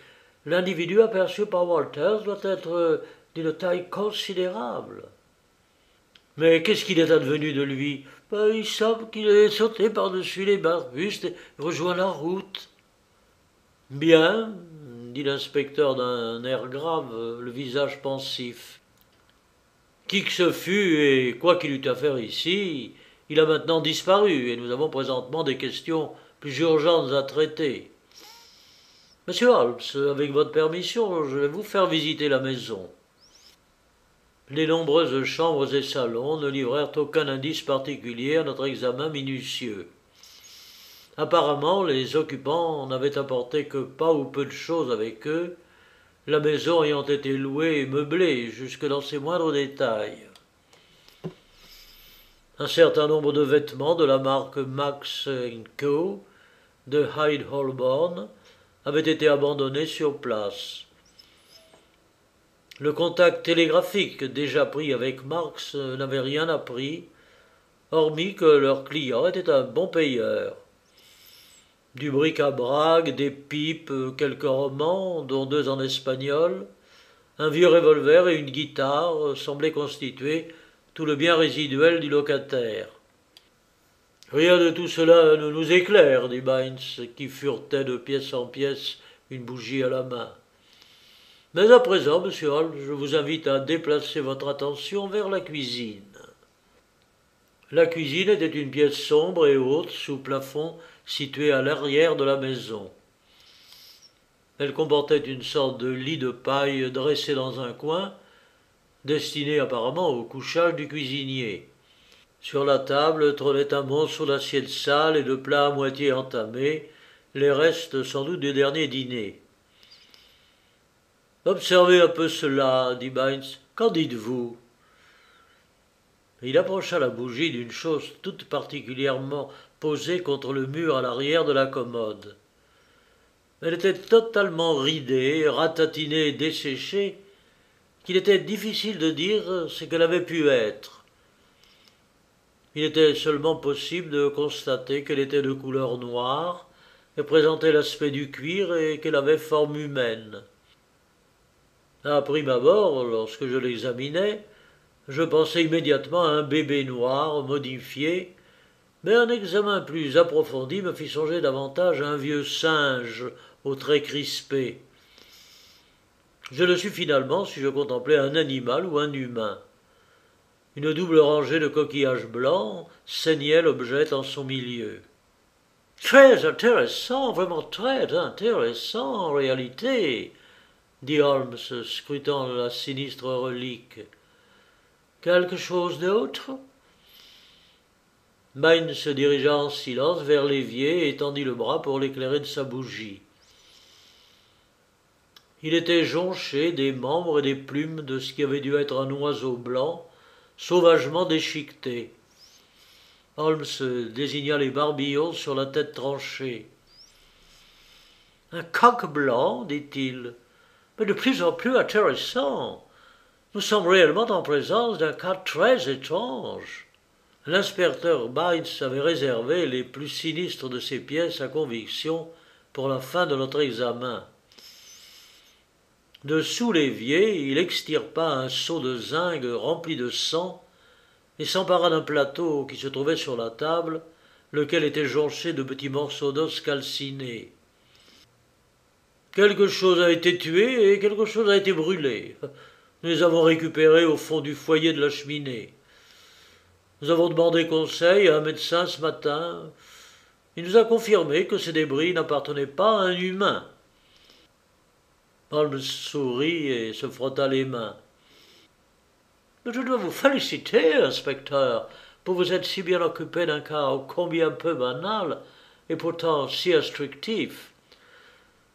l'individu aperçu par Walters doit être d'une taille considérable. Mais qu'est-ce qu'il est advenu de lui? Il semble qu'il ait sauté par-dessus les arbustes et rejoint la route. Bien, dit l'inspecteur d'un air grave, le visage pensif. Qui que ce fût, et quoi qu'il eût à faire ici, il a maintenant disparu, et nous avons présentement des questions plus urgentes à traiter. Monsieur Holmes, avec votre permission, je vais vous faire visiter la maison. Les nombreuses chambres et salons ne livrèrent aucun indice particulier à notre examen minutieux. Apparemment, les occupants n'avaient apporté que pas ou peu de choses avec eux, la maison ayant été louée et meublée jusque dans ses moindres détails. Un certain nombre de vêtements de la marque Max Co. de Hyde Holborn avaient été abandonnés sur place. Le contact télégraphique déjà pris avec Marx n'avait rien appris, hormis que leur client était un bon payeur du bric-à-brac, des pipes, quelques romans, dont deux en espagnol, un vieux revolver et une guitare semblaient constituer tout le bien résiduel du locataire. Rien de tout cela ne nous éclaire, dit Baines, qui furetait de pièce en pièce une bougie à la main. Mais à présent, monsieur Hall, je vous invite à déplacer votre attention vers la cuisine. La cuisine était une pièce sombre et haute, sous plafond située à l'arrière de la maison. Elle comportait une sorte de lit de paille dressé dans un coin, destiné apparemment au couchage du cuisinier. Sur la table trônait un monceau d'assiettes sales et de plats à moitié entamés, les restes sans doute du dernier dîner. Observez un peu cela, dit Baines. Qu'en dites-vous? Il approcha la bougie d'une chose toute particulièrement posée contre le mur à l'arrière de la commode. Elle était totalement ridée, ratatinée desséchée, qu'il était difficile de dire ce qu'elle avait pu être. Il était seulement possible de constater qu'elle était de couleur noire, et présentait l'aspect du cuir et qu'elle avait forme humaine. À prime abord, lorsque je l'examinais, je pensais immédiatement à un bébé noir modifié, mais un examen plus approfondi me fit songer davantage à un vieux singe aux traits crispés. Je le suis finalement si je contemplais un animal ou un humain. Une double rangée de coquillages blancs saignait l'objet en son milieu. Très intéressant, vraiment très intéressant en réalité, dit Holmes, scrutant la sinistre relique. Quelque chose d'autre? Bain se dirigea en silence vers l'évier et étendit le bras pour l'éclairer de sa bougie. Il était jonché des membres et des plumes de ce qui avait dû être un oiseau blanc, sauvagement déchiqueté. Holmes désigna les barbillons sur la tête tranchée. Un coq blanc, dit-il, mais de plus en plus intéressant. Nous sommes réellement en présence d'un cas très étrange. L'inspecteur Bynes avait réservé les plus sinistres de ses pièces à conviction pour la fin de notre examen. De sous l'évier, il extirpa un seau de zinc rempli de sang et s'empara d'un plateau qui se trouvait sur la table, lequel était jonché de petits morceaux d'os calcinés. Quelque chose a été tué et quelque chose a été brûlé. Nous les avons récupérés au fond du foyer de la cheminée. Nous avons demandé conseil à un médecin ce matin. Il nous a confirmé que ces débris n'appartenaient pas à un humain. Holmes sourit et se frotta les mains. Je dois vous féliciter, inspecteur, pour vous être si bien occupé d'un cas combien peu banal et pourtant si instructif.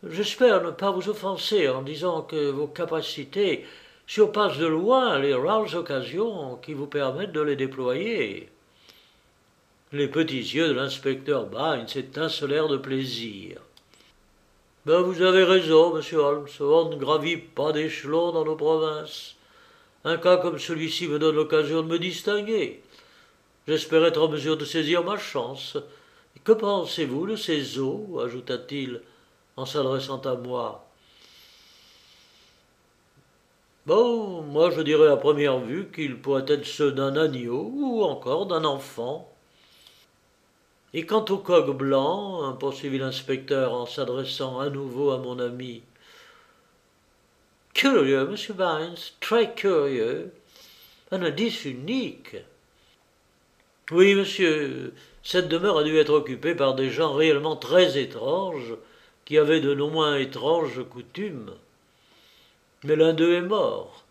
J'espère ne pas vous offenser en disant que vos capacités surpassent de loin les rares occasions qui vous permettent de les déployer. Les petits yeux de l'inspecteur Bynes étincelèrent de plaisir. Ben, vous avez raison, monsieur Holmes. On ne gravit pas d'échelon dans nos provinces. Un cas comme celui-ci me donne l'occasion de me distinguer. J'espère être en mesure de saisir ma chance. Que pensez-vous de ces os ajouta-t-il en s'adressant à moi. Bon, moi je dirais à première vue qu'ils pourraient être ceux d'un agneau ou encore d'un enfant. Et quant au coq blanc, poursuivit l'inspecteur en s'adressant à nouveau à mon ami. Curieux, monsieur Bynes, très curieux. Un indice unique. Oui, monsieur, cette demeure a dû être occupée par des gens réellement très étranges, qui avait de non moins étranges coutumes. Mais l'un d'eux est mort.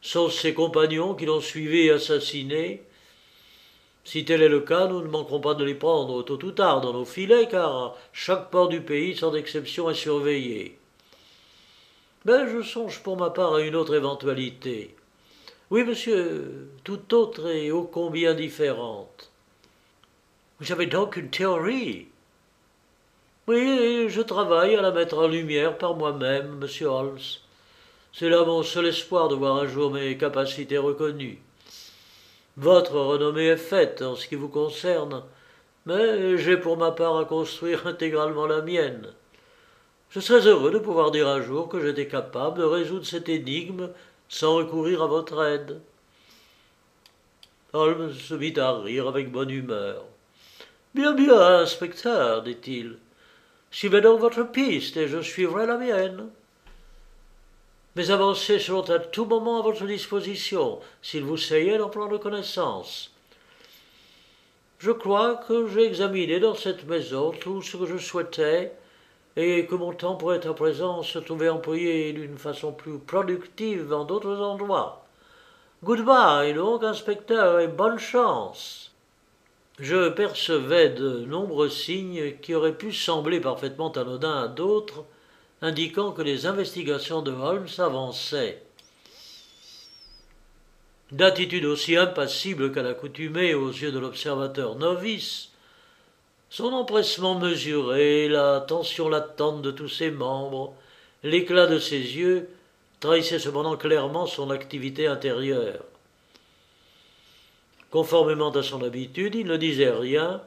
Sont ses compagnons qui l'ont suivi et assassiné. Si tel est le cas, nous ne manquerons pas de les prendre tôt ou tard dans nos filets, car chaque port du pays, sans exception, est surveillé. Mais je songe pour ma part à une autre éventualité. Oui, monsieur, tout autre et ô combien différente. Vous avez donc une théorie? Oui, je travaille à la mettre en lumière par moi-même, monsieur Holmes. C'est là mon seul espoir de voir un jour mes capacités reconnues. Votre renommée est faite en ce qui vous concerne, mais j'ai pour ma part à construire intégralement la mienne. Je serais heureux de pouvoir dire un jour que j'étais capable de résoudre cette énigme sans recourir à votre aide. Holmes se mit à rire avec bonne humeur. Bien, bien, inspecteur, dit-il. Suivez donc votre piste et je suivrai la mienne. Mes avancées seront à tout moment à votre disposition, s'il vous seyait d'en prendre connaissance. Je crois que j'ai examiné dans cette maison tout ce que je souhaitais et que mon temps pourrait à présent se trouver employé d'une façon plus productive en d'autres endroits. Goodbye, donc, inspecteur, et bonne chance je percevais de nombreux signes qui auraient pu sembler parfaitement anodins à d'autres, indiquant que les investigations de Holmes avançaient. d'attitude aussi impassible qu'à l'accoutumée aux yeux de l'observateur novice, son empressement mesuré, la tension latente de tous ses membres, l'éclat de ses yeux trahissaient cependant clairement son activité intérieure. Conformément à son habitude, il ne disait rien,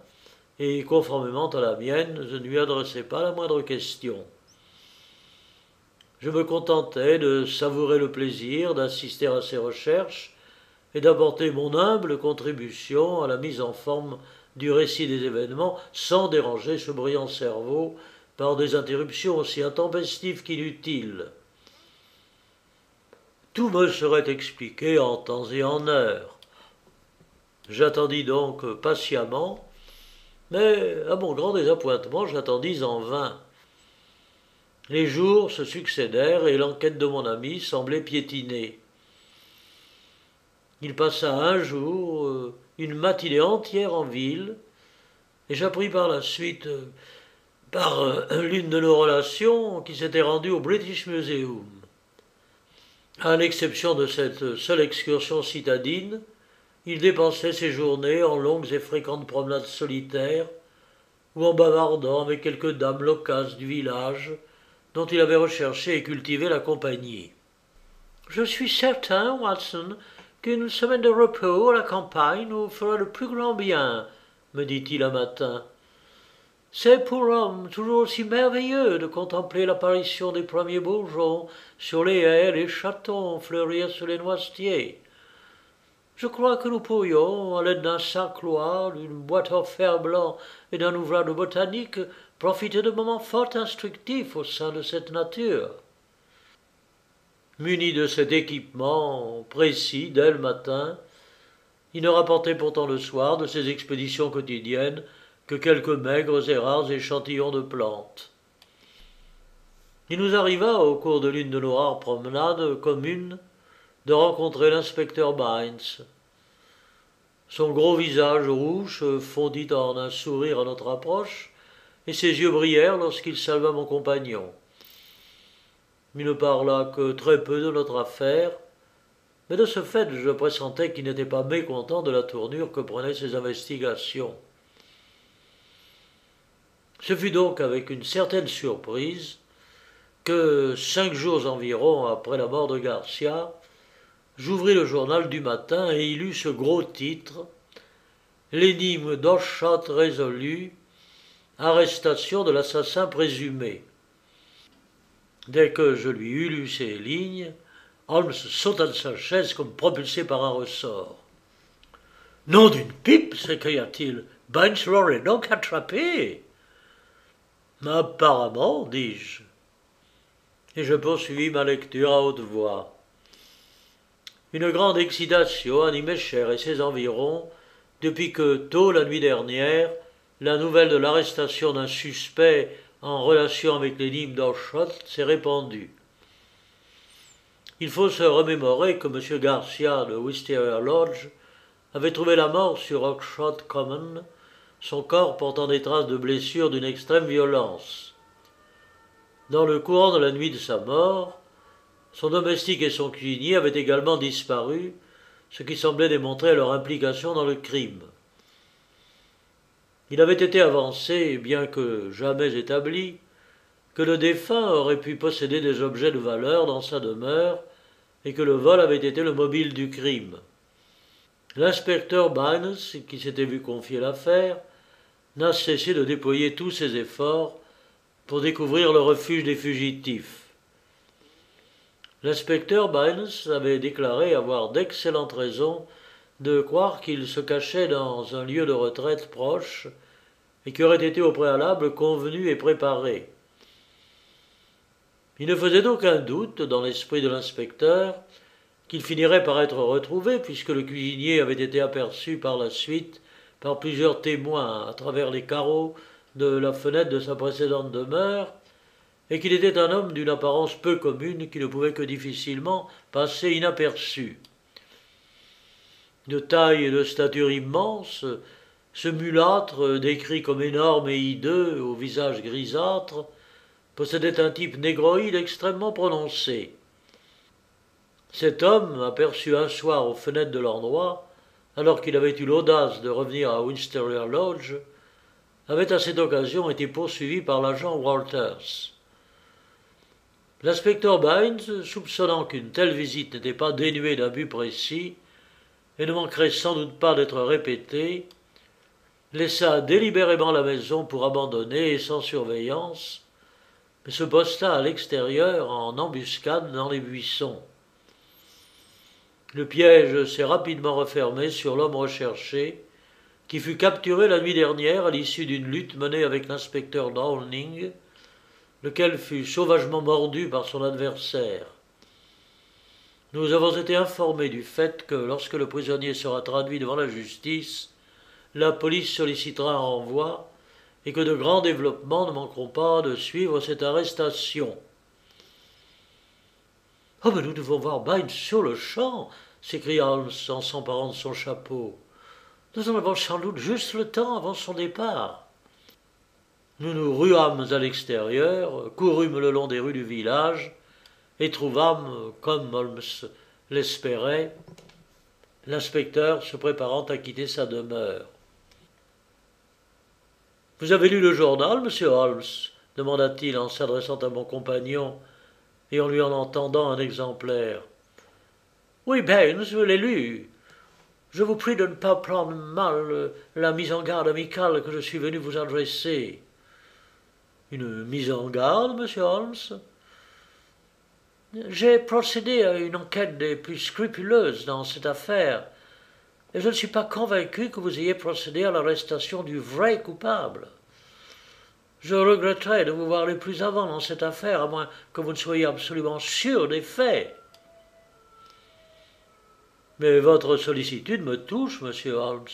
et conformément à la mienne, je ne lui adressais pas la moindre question. Je me contentais de savourer le plaisir d'assister à ses recherches et d'apporter mon humble contribution à la mise en forme du récit des événements sans déranger ce brillant cerveau par des interruptions aussi intempestives qu'inutiles. Tout me serait expliqué en temps et en heure. J'attendis donc patiemment, mais à mon grand désappointement, j'attendis en vain. Les jours se succédèrent et l'enquête de mon ami semblait piétiner. Il passa un jour, euh, une matinée entière en ville, et j'appris par la suite, euh, par euh, l'une de nos relations, qu'il s'était rendu au British Museum. À l'exception de cette seule excursion citadine, il dépensait ses journées en longues et fréquentes promenades solitaires, ou en bavardant avec quelques dames loquaces du village, dont il avait recherché et cultivé la compagnie. Je suis certain, Watson, qu'une semaine de repos à la campagne nous fera le plus grand bien, me dit-il un matin. C'est pour l'homme toujours aussi merveilleux de contempler l'apparition des premiers bourgeons sur les haies et les chatons fleurir sur les noisetiers. Je crois que nous pourrions, à l'aide d'un sac clois, d'une boîte en fer blanc et d'un ouvrage de botanique, profiter de moments fort instructifs au sein de cette nature. Muni de cet équipement précis dès le matin, il ne rapportait pourtant le soir de ses expéditions quotidiennes que quelques maigres et rares échantillons de plantes. Il nous arriva, au cours de l'une de nos rares promenades communes, de rencontrer l'inspecteur Bynes. Son gros visage rouge fondit en un sourire à notre approche, et ses yeux brillèrent lorsqu'il salua mon compagnon. Il ne parla que très peu de notre affaire, mais de ce fait je pressentais qu'il n'était pas mécontent de la tournure que prenaient ses investigations. Ce fut donc avec une certaine surprise que, cinq jours environ après la mort de Garcia, j'ouvris le journal du matin et y lus ce gros titre L'énigme d'Oshot résolue, arrestation de l'assassin présumé. Dès que je lui eus lu ces lignes, Holmes sauta de sa chaise comme propulsé par un ressort. Nom d'une pipe s'écria-t-il. Bunch l'aurait donc attrapé. Apparemment, dis-je. Et je poursuivis ma lecture à haute voix. Une grande excitation animait Cher et ses environs depuis que, tôt la nuit dernière, la nouvelle de l'arrestation d'un suspect en relation avec l'énigme d'Oshot s'est répandue. Il faut se remémorer que M. Garcia de Wisteria Lodge avait trouvé la mort sur Oxshot Common, son corps portant des traces de blessures d'une extrême violence. Dans le courant de la nuit de sa mort, son domestique et son cuisinier avaient également disparu, ce qui semblait démontrer leur implication dans le crime. Il avait été avancé, bien que jamais établi, que le défunt aurait pu posséder des objets de valeur dans sa demeure et que le vol avait été le mobile du crime. L'inspecteur Bynes, qui s'était vu confier l'affaire, n'a cessé de déployer tous ses efforts pour découvrir le refuge des fugitifs. L'inspecteur Bynes avait déclaré avoir d'excellentes raisons de croire qu'il se cachait dans un lieu de retraite proche et qui aurait été au préalable convenu et préparé. Il ne faisait aucun doute dans l'esprit de l'inspecteur qu'il finirait par être retrouvé, puisque le cuisinier avait été aperçu par la suite par plusieurs témoins à travers les carreaux de la fenêtre de sa précédente demeure, et qu'il était un homme d'une apparence peu commune qui ne pouvait que difficilement passer inaperçu de taille et de stature immense, ce mulâtre, décrit comme énorme et hideux, au visage grisâtre, possédait un type négroïde extrêmement prononcé. Cet homme, aperçu un soir aux fenêtres de l'endroit, alors qu'il avait eu l'audace de revenir à Winsteria Lodge, avait à cette occasion été poursuivi par l'agent Walters. L'inspecteur Bynes, soupçonnant qu'une telle visite n'était pas dénuée d'un but précis et ne manquerait sans doute pas d'être répétée, laissa délibérément la maison pour abandonner et sans surveillance, mais se posta à l'extérieur en embuscade dans les buissons. Le piège s'est rapidement refermé sur l'homme recherché, qui fut capturé la nuit dernière à l'issue d'une lutte menée avec l'inspecteur Downing, lequel fut sauvagement mordu par son adversaire. Nous avons été informés du fait que lorsque le prisonnier sera traduit devant la justice, la police sollicitera un renvoi et que de grands développements ne manqueront pas de suivre cette arrestation. Oh, mais nous devons voir Bynes sur le champ s'écria Holmes en s'emparant de son chapeau. Nous en avons sans doute juste le temps avant son départ. Nous nous ruâmes à l'extérieur, courûmes le long des rues du village, et trouvâmes, comme Holmes l'espérait, l'inspecteur se préparant à quitter sa demeure. Vous avez lu le journal, monsieur Holmes? demanda-t-il en s'adressant à mon compagnon et en lui en entendant un exemplaire. Oui, ben, je l'ai lu. Je vous prie de ne pas prendre mal la mise en garde amicale que je suis venu vous adresser. Une mise en garde, monsieur Holmes? J'ai procédé à une enquête des plus scrupuleuses dans cette affaire, et je ne suis pas convaincu que vous ayez procédé à l'arrestation du vrai coupable. Je regretterais de vous voir les plus avant dans cette affaire, à moins que vous ne soyez absolument sûr des faits. Mais votre sollicitude me touche, monsieur Holmes.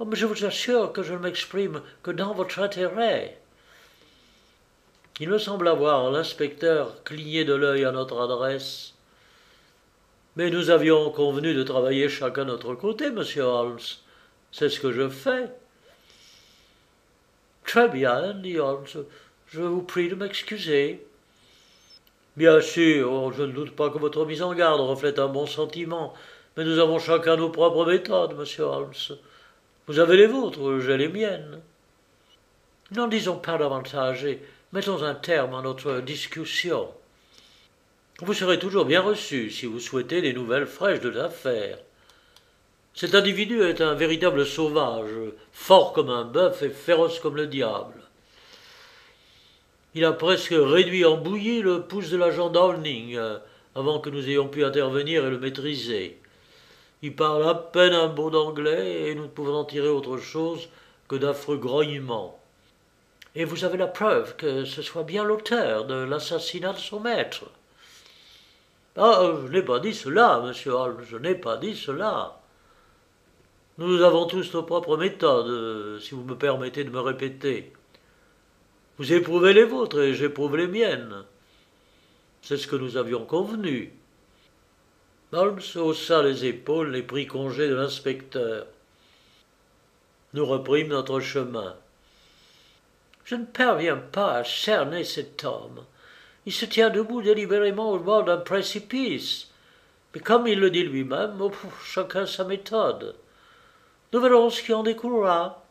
Oh, mais je vous assure que je ne m'exprime que dans votre intérêt. Il me semble voir l'inspecteur cligner de l'œil à notre adresse. Mais nous avions convenu de travailler chacun de notre côté, monsieur Holmes. C'est ce que je fais. Très bien, dit Holmes. Je vous prie de m'excuser. Bien sûr, je ne doute pas que votre mise en garde reflète un bon sentiment, mais nous avons chacun nos propres méthodes, monsieur Holmes. Vous avez les vôtres, j'ai les miennes. N'en disons pas davantage mettons un terme à notre discussion. Vous serez toujours bien reçu si vous souhaitez des nouvelles fraîches de l'affaire. Cet individu est un véritable sauvage, fort comme un bœuf et féroce comme le diable. Il a presque réduit en bouillie le pouce de l'agent Downing euh, avant que nous ayons pu intervenir et le maîtriser. Il parle à peine un mot d'anglais et nous ne pouvons en tirer autre chose que d'affreux grognements. Et vous avez la preuve que ce soit bien l'auteur de l'assassinat de son maître. Ah, je n'ai pas dit cela, monsieur Holmes, je n'ai pas dit cela. Nous avons tous nos propres méthodes, euh, si vous me permettez de me répéter. Vous éprouvez les vôtres et j'éprouve les miennes. C'est ce que nous avions convenu. Holmes haussa les épaules et prit congé de l'inspecteur. Nous reprîmes notre chemin. Je ne parviens pas à cerner cet homme. Il se tient debout délibérément au bord d'un précipice. Mais comme il le dit lui-même, oh, chacun sa méthode. Nous verrons ce qui en découlera.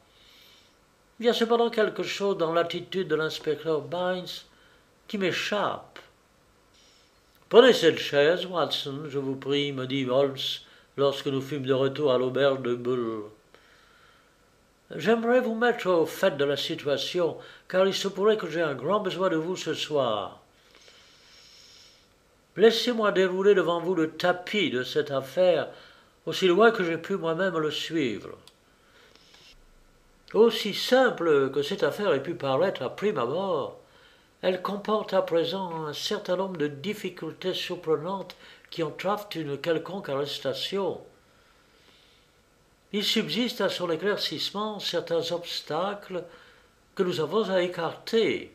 Il y a cependant quelque chose dans l'attitude de l'inspecteur Bynes qui m'échappe. Prenez cette chaise, Watson, je vous prie, me dit Holmes lorsque nous fûmes de retour à l'auberge de Bull. J'aimerais vous mettre au fait de la situation, car il se pourrait que j'ai un grand besoin de vous ce soir. Laissez-moi dérouler devant vous le tapis de cette affaire, aussi loin que j'ai pu moi-même le suivre. Aussi simple que cette affaire ait pu paraître à prime abord, elle comporte à présent un certain nombre de difficultés surprenantes qui entravent une quelconque arrestation. Il subsiste à son éclaircissement certains obstacles que nous avons à écarter.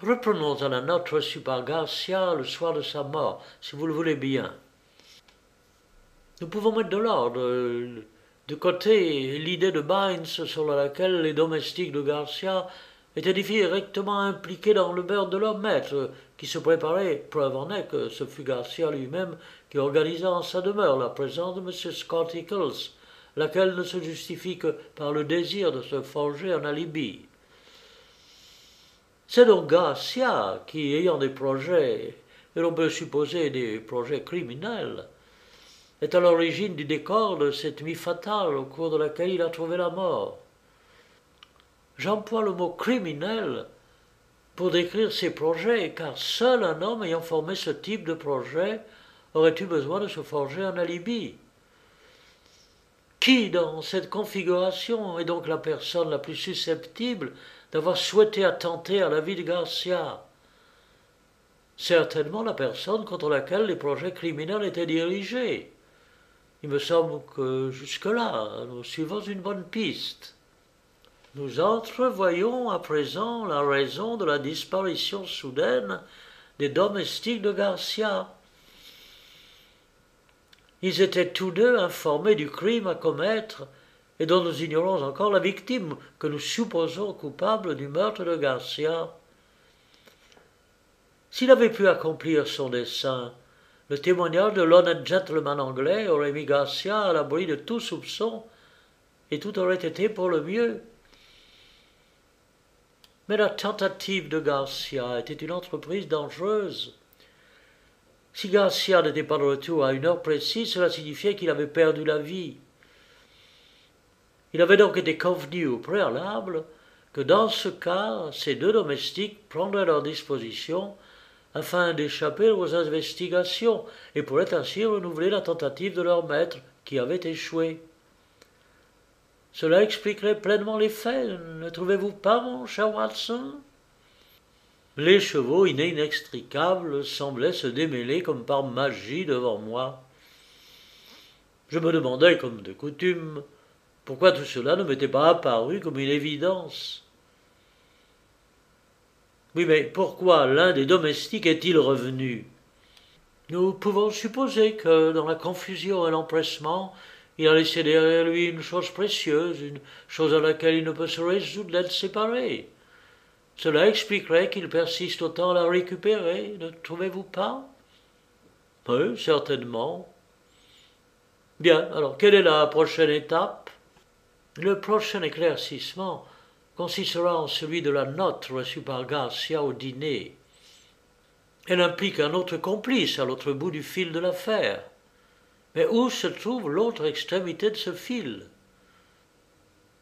Reprenons à la par Garcia le soir de sa mort, si vous le voulez bien. Nous pouvons mettre de l'ordre de côté l'idée de Bynes sur laquelle les domestiques de Garcia était directement impliqué dans le meurtre de leur maître, qui se préparait, preuve en est que ce fut Garcia lui-même qui organisa en sa demeure la présence de M. Scott Eccles, laquelle ne se justifie que par le désir de se forger un alibi. C'est donc Garcia qui, ayant des projets, et l'on peut supposer des projets criminels, est à l'origine du décor de cette nuit fatale au cours de laquelle il a trouvé la mort. J'emploie le mot criminel pour décrire ces projets, car seul un homme ayant formé ce type de projet aurait eu besoin de se forger un alibi? Qui, dans cette configuration, est donc la personne la plus susceptible d'avoir souhaité attenter à la vie de Garcia? Certainement la personne contre laquelle les projets criminels étaient dirigés. Il me semble que jusque-là, nous suivons une bonne piste. Nous entrevoyons à présent la raison de la disparition soudaine des domestiques de Garcia. Ils étaient tous deux informés du crime à commettre et dont nous ignorons encore la victime que nous supposons coupable du meurtre de Garcia. S'il avait pu accomplir son dessein, le témoignage de l'honnête gentleman anglais aurait mis Garcia à l'abri de tout soupçon, et tout aurait été pour le mieux. Mais la tentative de Garcia était une entreprise dangereuse. Si Garcia n'était pas de retour à une heure précise, cela signifiait qu'il avait perdu la vie. Il avait donc été convenu au préalable que dans ce cas, ces deux domestiques prendraient leur disposition afin d'échapper aux investigations et pourraient ainsi renouveler la tentative de leur maître qui avait échoué. Cela expliquerait pleinement les faits, ne trouvez-vous pas, mon cher Watson? Les chevaux inextricables semblaient se démêler comme par magie devant moi. Je me demandais, comme de coutume, pourquoi tout cela ne m'était pas apparu comme une évidence. Oui, mais pourquoi l'un des domestiques est-il revenu? Nous pouvons supposer que, dans la confusion et l'empressement, il a laissé derrière lui une chose précieuse, une chose à laquelle il ne peut se résoudre d'être séparé. Cela expliquerait qu'il persiste autant à la récupérer, ne trouvez-vous pas? Oui, certainement. Bien, alors quelle est la prochaine étape? Le prochain éclaircissement consistera en celui de la note reçue par Garcia au dîner. Elle implique un autre complice à l'autre bout du fil de l'affaire. Mais où se trouve l'autre extrémité de ce fil?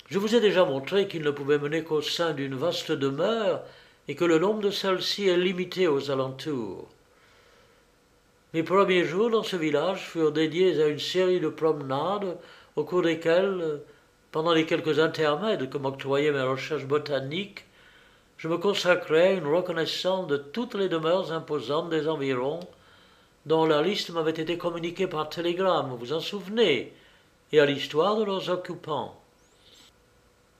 Je vous ai déjà montré qu'il ne pouvait mener qu'au sein d'une vaste demeure et que le nombre de celles-ci est limité aux alentours. Mes premiers jours dans ce village furent dédiés à une série de promenades au cours desquelles pendant les quelques intermèdes que m'octroyaient mes recherches botaniques, je me consacrais à une reconnaissance de toutes les demeures imposantes des environs, dont la liste m'avait été communiquée par télégramme, vous vous en souvenez, et à l'histoire de leurs occupants.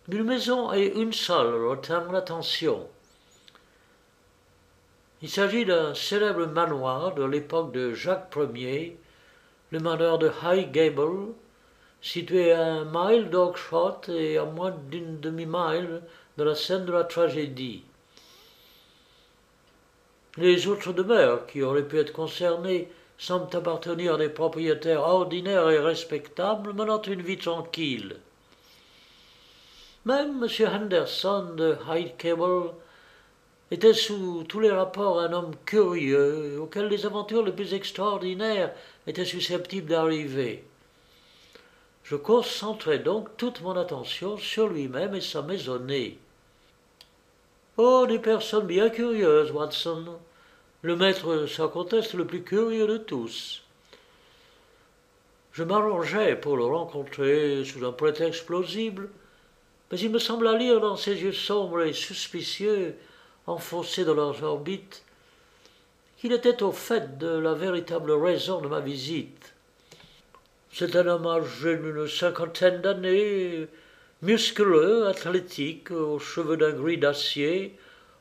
Une maison et une seule retint mon attention. Il s'agit d'un célèbre manoir de l'époque de Jacques Ier, le manoir de High Gable, situé à un mile d'Oxford et à moins d'une demi-mile de la scène de la tragédie. Les autres demeures qui auraient pu être concernées semblent appartenir à des propriétaires ordinaires et respectables menant une vie tranquille. Même M. Henderson de Hyde Cable était sous tous les rapports un homme curieux auquel les aventures les plus extraordinaires étaient susceptibles d'arriver. Je concentrai donc toute mon attention sur lui-même et sa maisonnée. Oh, des personnes bien curieuses, Watson. Le maître sans conteste le plus curieux de tous. Je m'arrangeais pour le rencontrer sous un prétexte plausible, mais il me sembla lire dans ses yeux sombres et suspicieux, enfoncés dans leurs orbites, qu'il était au fait de la véritable raison de ma visite. C'est un homme âgé d'une cinquantaine d'années, musculeux, athlétique, aux cheveux d'un gris d'acier,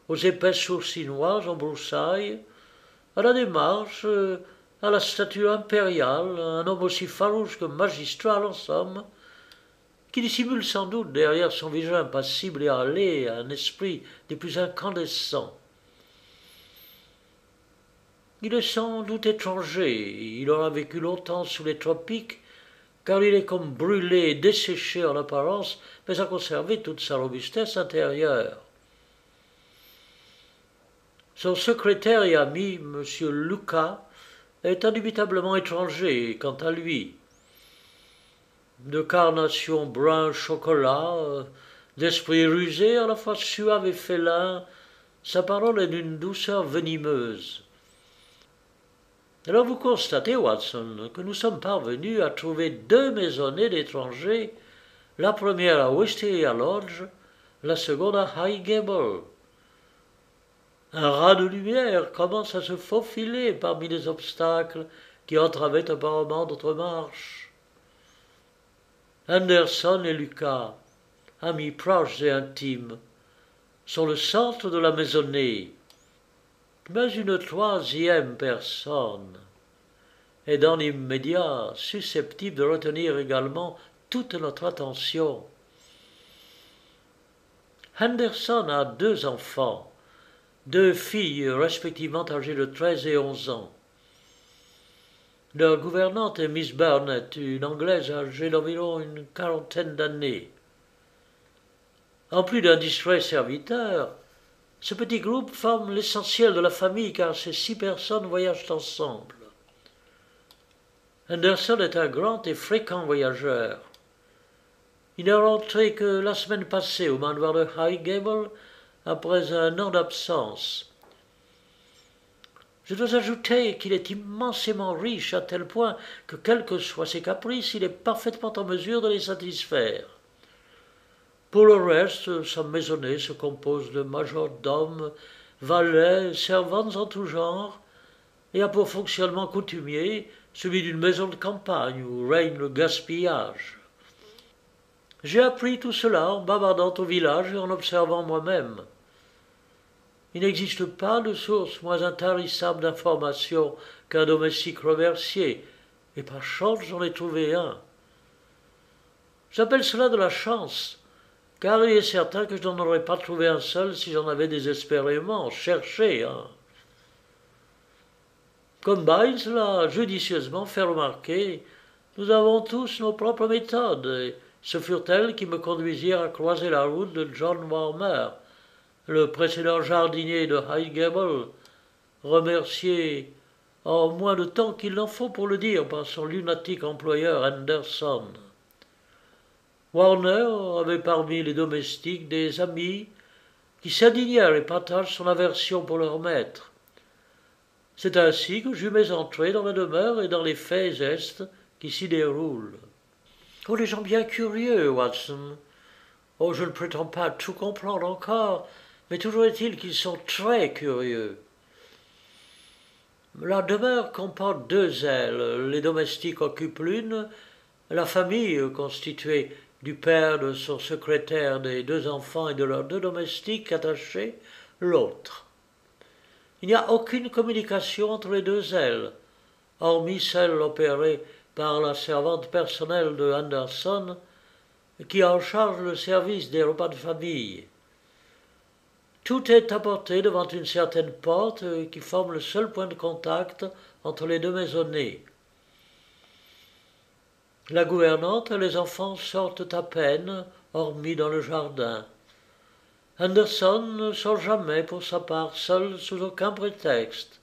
aux épais sourcils noirs en broussailles, à la démarche, à la stature impériale, un homme aussi farouche que magistral en somme, qui dissimule sans doute derrière son visage impassible et hâlé un esprit des plus incandescents. Il est sans doute étranger, il aura vécu longtemps sous les tropiques, car il est comme brûlé et desséché en apparence, mais a conservé toute sa robustesse intérieure. Son secrétaire et ami, M. Lucas, est indubitablement étranger quant à lui. De carnation brun chocolat, d'esprit rusé, à la fois suave et félin, sa parole est d'une douceur venimeuse. Alors vous constatez, Watson, que nous sommes parvenus à trouver deux maisonnées d'étrangers, la première à Wisteria Lodge, la seconde à Highgable. Un ras de lumière commence à se faufiler parmi les obstacles qui entravaient apparemment notre marche. Anderson et Lucas, amis proches et intimes, sont le centre de la maisonnée, mais une troisième personne est dans l'immédiat susceptible de retenir également toute notre attention. Henderson a deux enfants, deux filles respectivement âgées de treize et onze ans. Leur gouvernante est Miss Burnett, une Anglaise âgée d'environ une quarantaine d'années. En plus d'un distrait serviteur, ce petit groupe forme l'essentiel de la famille car ces six personnes voyagent ensemble. Anderson est un grand et fréquent voyageur. Il n'est rentré que la semaine passée au manoir de Highgable après un an d'absence. Je dois ajouter qu'il est immensément riche à tel point que, quels que soient ses caprices, il est parfaitement en mesure de les satisfaire. Pour le reste, sa maisonnée se compose de majordomes, valets, servantes en tout genre, et a pour fonctionnement coutumier celui d'une maison de campagne où règne le gaspillage. J'ai appris tout cela en bavardant au village et en observant moi-même. Il n'existe pas de source moins intarissable d'informations qu'un domestique remercié, et par chance j'en ai trouvé un. J'appelle cela de la chance, car il est certain que je n'en aurais pas trouvé un seul si j'en avais désespérément cherché un. Comme Biles l'a judicieusement fait remarquer, nous avons tous nos propres méthodes, et ce furent elles qui me conduisirent à croiser la route de John Warmer, le précédent jardinier de Highgable, remercié en moins de temps qu'il n'en faut pour le dire par son lunatique employeur Anderson. Warner avait parmi les domestiques des amis qui s'indignèrent et partagent son aversion pour leur maître. C'est ainsi que j'eus mes entrées dans la demeure et dans les faits gestes qui s'y déroulent. Oh, les gens bien curieux, Watson. Oh, je ne prétends pas tout comprendre encore, mais toujours est-il qu'ils sont très curieux. La demeure comporte deux ailes. Les domestiques occupent l'une, la famille, constituée du père, de son secrétaire, des deux enfants et de leurs deux domestiques attachés, l'autre. Il n'y a aucune communication entre les deux ailes, hormis celle opérée par la servante personnelle de Anderson, qui en charge le service des repas de famille. Tout est apporté devant une certaine porte qui forme le seul point de contact entre les deux maisonnées. La gouvernante et les enfants sortent à peine, hormis dans le jardin. Anderson ne sort jamais pour sa part seul sous aucun prétexte.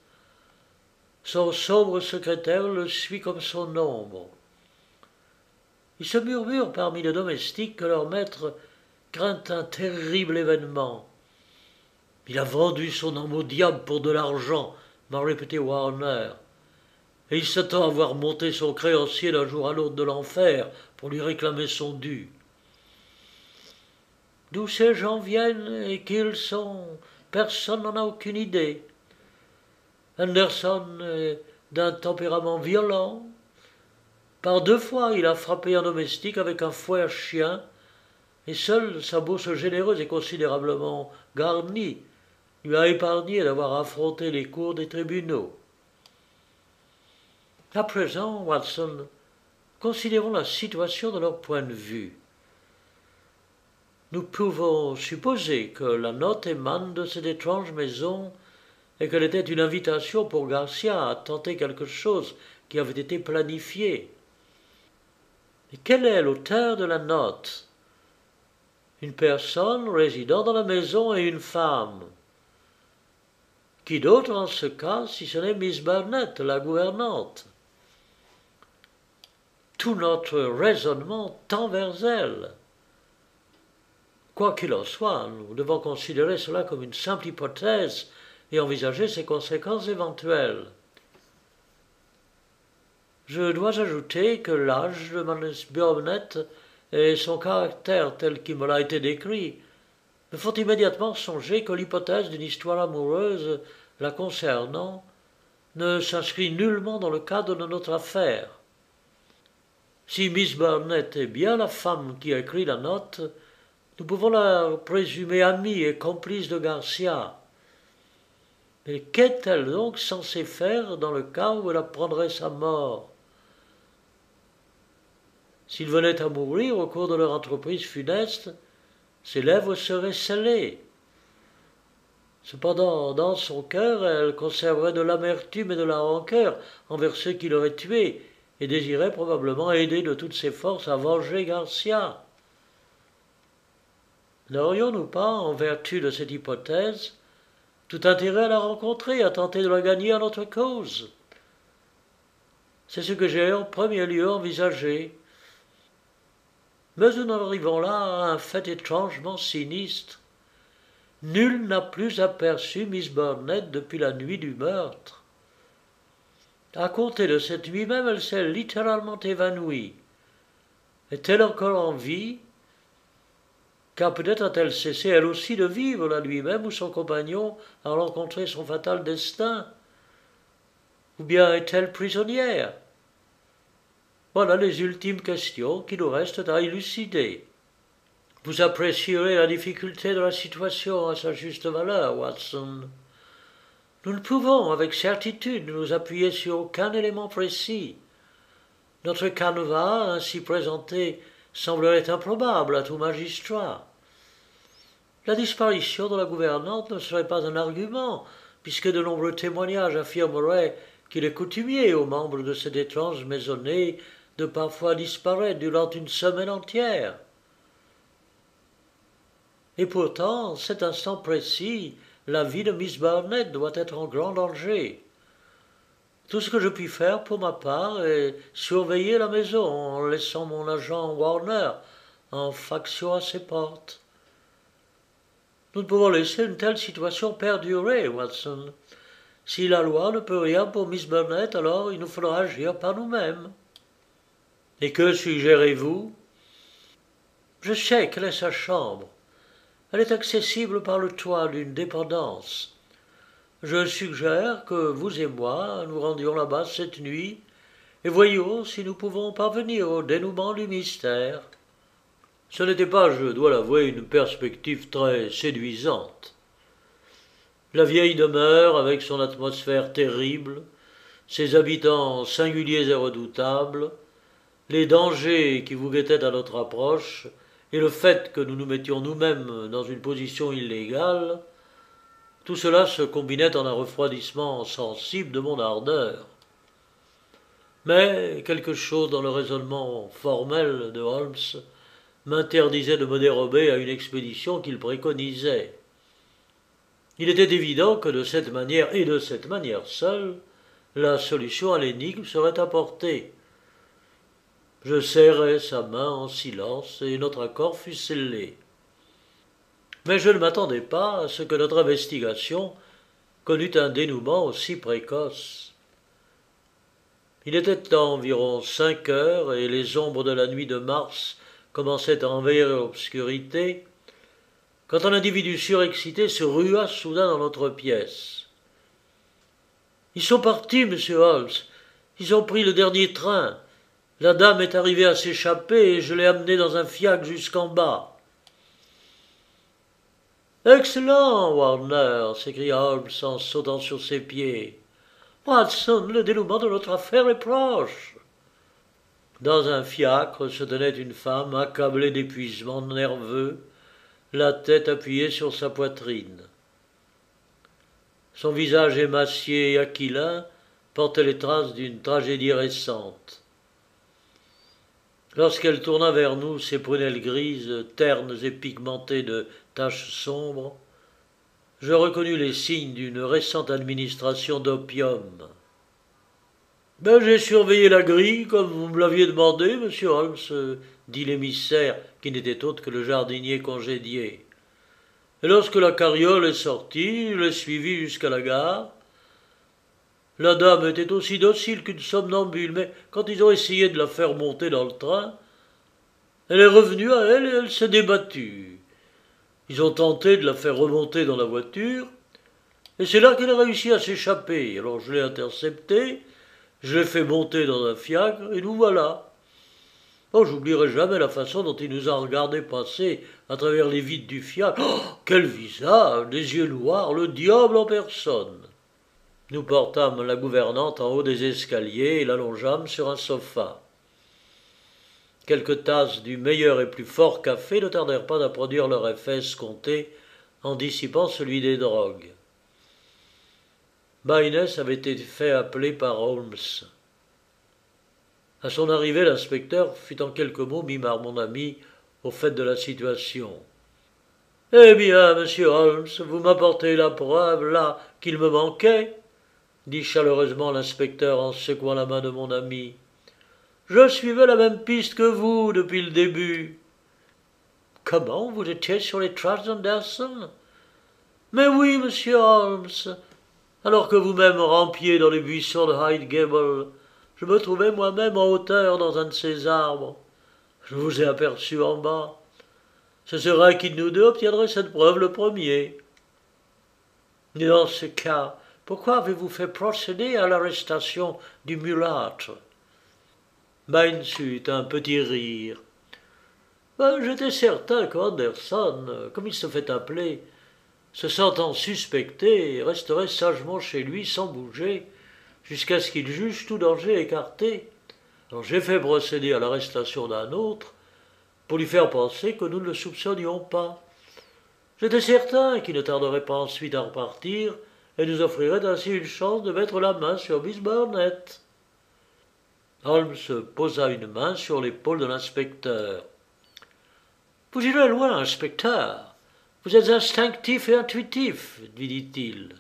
Son sombre secrétaire le suit comme son ombre. Il se murmure parmi les domestiques que leur maître craint un terrible événement. Il a vendu son âme au diable pour de l'argent, m'a répété Warner et il s'attend à voir monter son créancier d'un jour à l'autre de l'enfer pour lui réclamer son dû. D'où ces gens viennent et qui ils sont, personne n'en a aucune idée. Anderson est d'un tempérament violent. Par deux fois, il a frappé un domestique avec un fouet à chien, et seule sa bourse généreuse et considérablement garnie lui a épargné d'avoir affronté les cours des tribunaux. À présent, Watson, considérons la situation de leur point de vue. nous pouvons supposer que la note émane de cette étrange maison et qu'elle était une invitation pour Garcia à tenter quelque chose qui avait été planifié. Et quel est l'auteur de la note? Une personne résidant dans la maison et une femme. Qui d'autre en ce cas si ce n'est Miss Burnett, la gouvernante? Tout notre raisonnement tend vers elle. Quoi qu'il en soit, nous devons considérer cela comme une simple hypothèse et envisager ses conséquences éventuelles. Je dois ajouter que l'âge de Miss Burnett et son caractère tel qu'il me l'a été décrit me font immédiatement songer que l'hypothèse d'une histoire amoureuse la concernant ne s'inscrit nullement dans le cadre de notre affaire. Si Miss Burnett est bien la femme qui a écrit la note, nous pouvons la présumer amie et complice de Garcia. Mais qu'est-elle donc censée faire dans le cas où elle apprendrait sa mort? S'il venait à mourir au cours de leur entreprise funeste, ses lèvres seraient scellées. Cependant, dans son cœur, elle conserverait de l'amertume et de la rancœur envers ceux qui l'auraient tué, et désirait probablement aider de toutes ses forces à venger Garcia. N'aurions-nous pas, en vertu de cette hypothèse, tout intérêt à la rencontrer, à tenter de la gagner à notre cause? C'est ce que j'ai en premier lieu envisagé. Mais nous en arrivons là à un fait étrangement sinistre. Nul n'a plus aperçu Miss Burnett depuis la nuit du meurtre. À compter de cette nuit même, elle s'est littéralement évanouie. Est-elle encore en vie? Car peut-être a-t-elle cessé elle aussi de vivre la nuit même où son compagnon a rencontré son fatal destin? Ou bien est-elle prisonnière? Voilà les ultimes questions qui nous restent à élucider. Vous apprécierez la difficulté de la situation à sa juste valeur, Watson. Nous ne pouvons avec certitude nous appuyer sur aucun élément précis. Notre canevas, ainsi présenté, semblerait improbable à tout magistrat. La disparition de la gouvernante ne serait pas un argument, puisque de nombreux témoignages affirmeraient qu'il est coutumier aux membres de cette étrange maisonnée de parfois disparaître durant une semaine entière. Et pourtant, cet instant précis, la vie de Miss Barnett doit être en grand danger. Tout ce que je puis faire pour ma part est surveiller la maison en laissant mon agent Warner en faction à ses portes. Nous ne pouvons laisser une telle situation perdurer, Watson. Si la loi ne peut rien pour Miss Burnett, alors il nous faudra agir par nous-mêmes. Et que suggérez-vous? Je sais quelle est sa chambre. Elle est accessible par le toit d'une dépendance. Je suggère que vous et moi nous rendions là-bas cette nuit et voyons si nous pouvons parvenir au dénouement du mystère. Ce n'était pas, je dois l'avouer, une perspective très séduisante. La vieille demeure, avec son atmosphère terrible, ses habitants singuliers et redoutables, les dangers qui vous guettaient à notre approche, et le fait que nous nous mettions nous-mêmes dans une position illégale, tout cela se combinait en un refroidissement sensible de mon ardeur. Mais quelque chose dans le raisonnement formel de Holmes m'interdisait de me dérober à une expédition qu'il préconisait. Il était évident que de cette manière et de cette manière seule, la solution à l'énigme serait apportée. Je serrai sa main en silence et notre accord fut scellé. Mais je ne m'attendais pas à ce que notre investigation connût un dénouement aussi précoce. Il était environ cinq heures et les ombres de la nuit de mars commençaient à envahir l'obscurité quand un individu surexcité se rua soudain dans notre pièce. Ils sont partis, monsieur Holmes. Ils ont pris le dernier train. La dame est arrivée à s'échapper et je l'ai amenée dans un fiacre jusqu'en bas. Excellent, Warner, s'écria Holmes en sautant sur ses pieds. Watson, le dénouement de notre affaire est proche. Dans un fiacre se tenait une femme accablée d'épuisement nerveux, la tête appuyée sur sa poitrine. Son visage émacié et aquilin portait les traces d'une tragédie récente. Lorsqu'elle tourna vers nous ses prunelles grises, ternes et pigmentées de taches sombres, je reconnus les signes d'une récente administration d'opium. Ben, j'ai surveillé la grille, comme vous me l'aviez demandé, monsieur Holmes, dit l'émissaire, qui n'était autre que le jardinier congédié. Et lorsque la carriole est sortie, je l'ai suivie jusqu'à la gare. La dame était aussi docile qu'une somnambule, mais quand ils ont essayé de la faire monter dans le train, elle est revenue à elle et elle s'est débattue. Ils ont tenté de la faire remonter dans la voiture, et c'est là qu'elle a réussi à s'échapper. Alors je l'ai interceptée, je l'ai fait monter dans un fiacre, et nous voilà. Oh, j'oublierai jamais la façon dont il nous a regardé passer à travers les vides du fiacre. Oh, quel visage, des yeux noirs, le diable en personne. Nous portâmes la gouvernante en haut des escaliers et l'allongeâmes sur un sofa. Quelques tasses du meilleur et plus fort café ne tardèrent pas à produire leur effet escompté en dissipant celui des drogues. Baynes avait été fait appeler par Holmes. À son arrivée, l'inspecteur fut en quelques mots mis mon ami au fait de la situation. Eh bien, monsieur Holmes, vous m'apportez la preuve là qu'il me manquait, dit chaleureusement l'inspecteur en secouant la main de mon ami. Je suivais la même piste que vous depuis le début. Comment vous étiez sur les traces d'Anderson? Mais oui, monsieur Holmes. Alors que vous-même rampiez dans les buissons de Hyde Gable, je me trouvais moi-même en hauteur dans un de ces arbres. Je vous ai aperçu en bas. Ce serait qui de nous deux obtiendrait cette preuve le premier. dans ce cas, pourquoi avez-vous fait procéder à l'arrestation du mulâtre? Eut un petit rire. Ben, J'étais certain qu'Anderson, comme il se fait appeler, se sentant suspecté, resterait sagement chez lui sans bouger, jusqu'à ce qu'il juge tout danger écarté. Alors j'ai fait procéder à l'arrestation d'un autre pour lui faire penser que nous ne le soupçonnions pas. J'étais certain qu'il ne tarderait pas ensuite à repartir et nous offrirait ainsi une chance de mettre la main sur Miss Barnett. Holmes posa une main sur l'épaule de l'inspecteur. Vous irez loin, inspecteur. Vous êtes instinctif et intuitif, lui dit-il.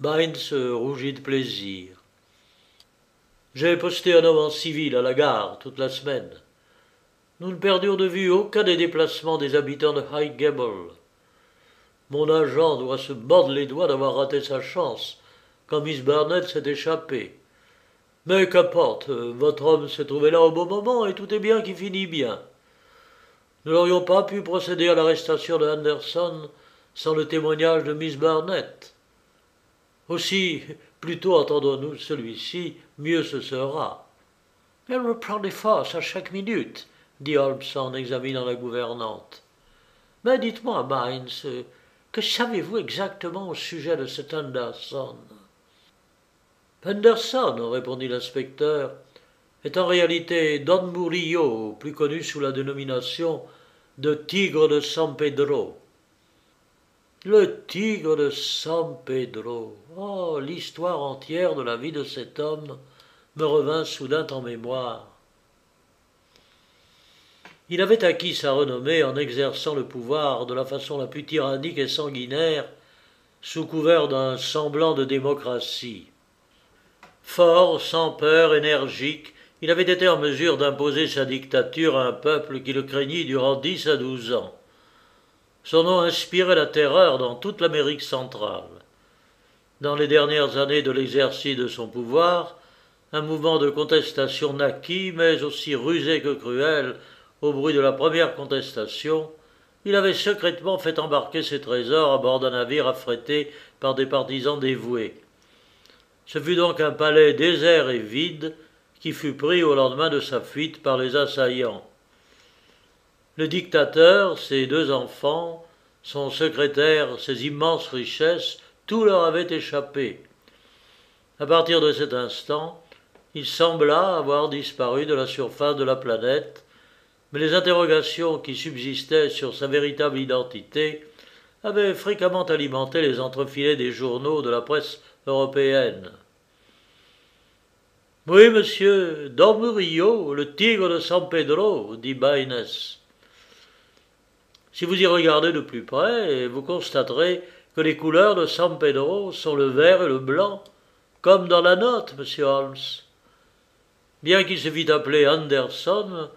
Bynes rougit de plaisir. J'ai posté un homme en civil à la gare toute la semaine. Nous ne perdions de vue aucun des déplacements des habitants de High Gable. Mon agent doit se mordre les doigts d'avoir raté sa chance quand Miss Barnett s'est échappée. Mais qu'importe, votre homme s'est trouvé là au bon moment et tout est bien qui finit bien. Nous n'aurions pas pu procéder à l'arrestation de Anderson sans le témoignage de Miss Barnett. Aussi, plus tôt entendons-nous celui-ci, mieux ce sera. Elle reprend des forces à chaque minute, dit Holmes en examinant la gouvernante. Mais dites-moi, Bynes, que savez-vous exactement au sujet de cet Anderson? Anderson, répondit l'inspecteur, est en réalité Don Murillo, plus connu sous la dénomination de Tigre de San Pedro. Le tigre de San Pedro. Oh, l'histoire entière de la vie de cet homme me revint soudain en mémoire. Il avait acquis sa renommée en exerçant le pouvoir de la façon la plus tyrannique et sanguinaire, sous couvert d'un semblant de démocratie. Fort, sans peur, énergique, il avait été en mesure d'imposer sa dictature à un peuple qui le craignit durant dix à douze ans. Son nom inspirait la terreur dans toute l'Amérique centrale. Dans les dernières années de l'exercice de son pouvoir, un mouvement de contestation naquit, mais aussi rusé que cruel, au bruit de la première contestation, il avait secrètement fait embarquer ses trésors à bord d'un navire affrété par des partisans dévoués. Ce fut donc un palais désert et vide qui fut pris au lendemain de sa fuite par les assaillants. Le dictateur, ses deux enfants, son secrétaire, ses immenses richesses, tout leur avait échappé. À partir de cet instant, il sembla avoir disparu de la surface de la planète, mais les interrogations qui subsistaient sur sa véritable identité avaient fréquemment alimenté les entrefilets des journaux de la presse européenne. Oui, monsieur, Don Murillo, le tigre de San Pedro, dit Baines. Si vous y regardez de plus près, vous constaterez que les couleurs de San Pedro sont le vert et le blanc, comme dans la note, monsieur Holmes. Bien qu'il se fît appeler Anderson,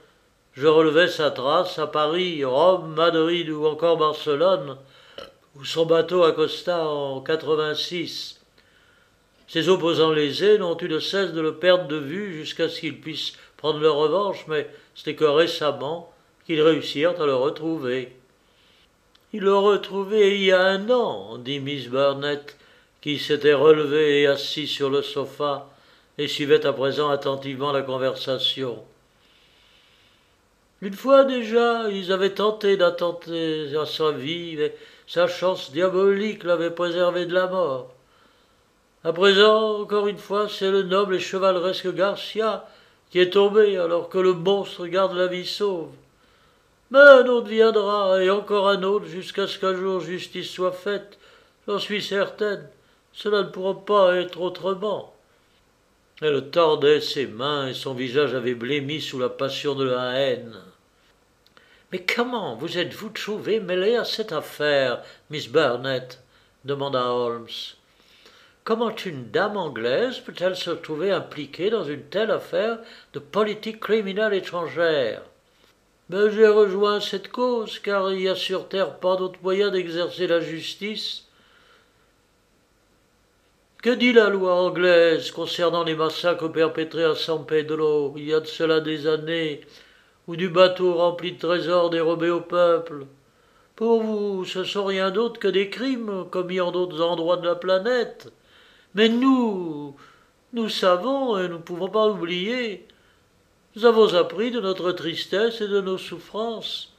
je relevais sa trace à Paris, Rome, Madrid ou encore Barcelone, où son bateau accosta en 86. Ses opposants lésés n'ont eu de cesse de le perdre de vue jusqu'à ce qu'ils puissent prendre leur revanche, mais c'était que récemment qu'ils réussirent à le retrouver. Il l'a retrouvé il y a un an, dit Miss Burnett, qui s'était relevée et assise sur le sofa et suivait à présent attentivement la conversation. Une fois déjà, ils avaient tenté d'attenter à sa vie, mais sa chance diabolique l'avait préservé de la mort. À présent, encore une fois, c'est le noble et chevaleresque Garcia qui est tombé alors que le monstre garde la vie sauve. Mais un autre viendra, et encore un autre, jusqu'à ce qu'un jour justice soit faite. J'en suis certaine. Cela ne pourra pas être autrement. Elle tordait ses mains et son visage avait blêmi sous la passion de la haine. Mais comment vous êtes-vous trouvé mêlé à cette affaire, Miss Burnett demanda Holmes. Comment une dame anglaise peut-elle se trouver impliquée dans une telle affaire de politique criminelle étrangère? Mais j'ai rejoint cette cause, car il y a sur terre pas d'autre moyen d'exercer la justice. Que dit la loi anglaise concernant les massacres perpétrés à San Pedro il y a de cela des années, ou du bateau rempli de trésors dérobés au peuple Pour vous, ce sont rien d'autre que des crimes commis en d'autres endroits de la planète. Mais nous, nous savons et nous ne pouvons pas oublier. Nous avons appris de notre tristesse et de nos souffrances.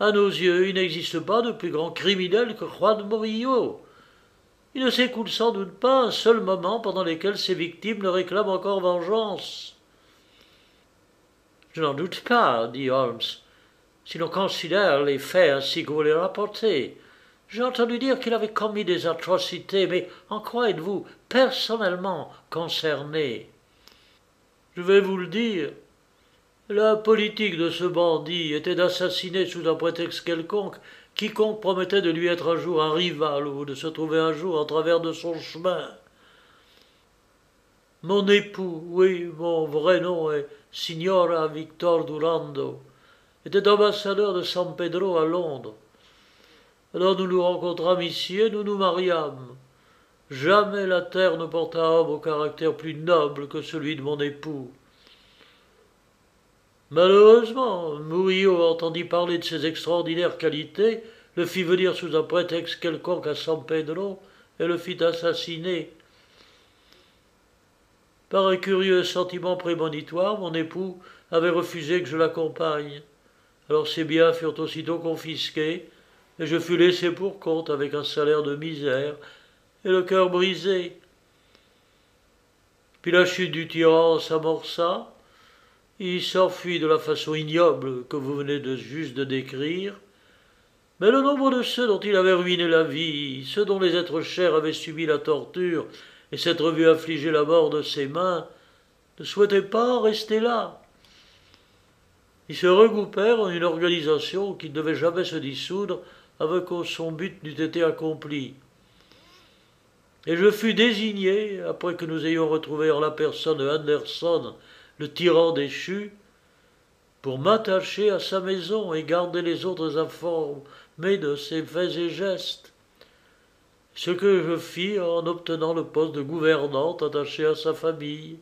À nos yeux, il n'existe pas de plus grand criminel que Juan Morillo. Il ne s'écoule sans doute pas un seul moment pendant lequel ses victimes ne réclament encore vengeance. Je n'en doute pas, dit Holmes, si l'on considère les faits ainsi que vous les rapportez. J'ai entendu dire qu'il avait commis des atrocités, mais en quoi êtes-vous personnellement concerné? Je vais vous le dire. La politique de ce bandit était d'assassiner sous un prétexte quelconque quiconque promettait de lui être un jour un rival ou de se trouver un jour en travers de son chemin. Mon époux, oui, mon vrai nom est Signora Victor Durando, était ambassadeur de San Pedro à Londres. Alors nous nous rencontrâmes ici et nous nous mariâmes. Jamais la terre ne porta homme au caractère plus noble que celui de mon époux. Malheureusement, Murillo entendit parler de ses extraordinaires qualités, le fit venir sous un prétexte quelconque à San Pedro et le fit assassiner. Par un curieux sentiment prémonitoire, mon époux avait refusé que je l'accompagne. Alors ses biens furent aussitôt confisqués, et je fus laissé pour compte avec un salaire de misère et le cœur brisé. Puis la chute du tyran s'amorça, il s'enfuit de la façon ignoble que vous venez de juste de décrire. Mais le nombre de ceux dont il avait ruiné la vie, ceux dont les êtres chers avaient subi la torture et s'être vu affliger la mort de ses mains, ne souhaitaient pas rester là. Ils se regroupèrent en une organisation qui ne devait jamais se dissoudre avant que son but n'eût été accompli. Et je fus désigné, après que nous ayons retrouvé en la personne de Anderson le tyran déchu, pour m'attacher à sa maison et garder les autres informés de ses faits et gestes. Ce que je fis en obtenant le poste de gouvernante attachée à sa famille.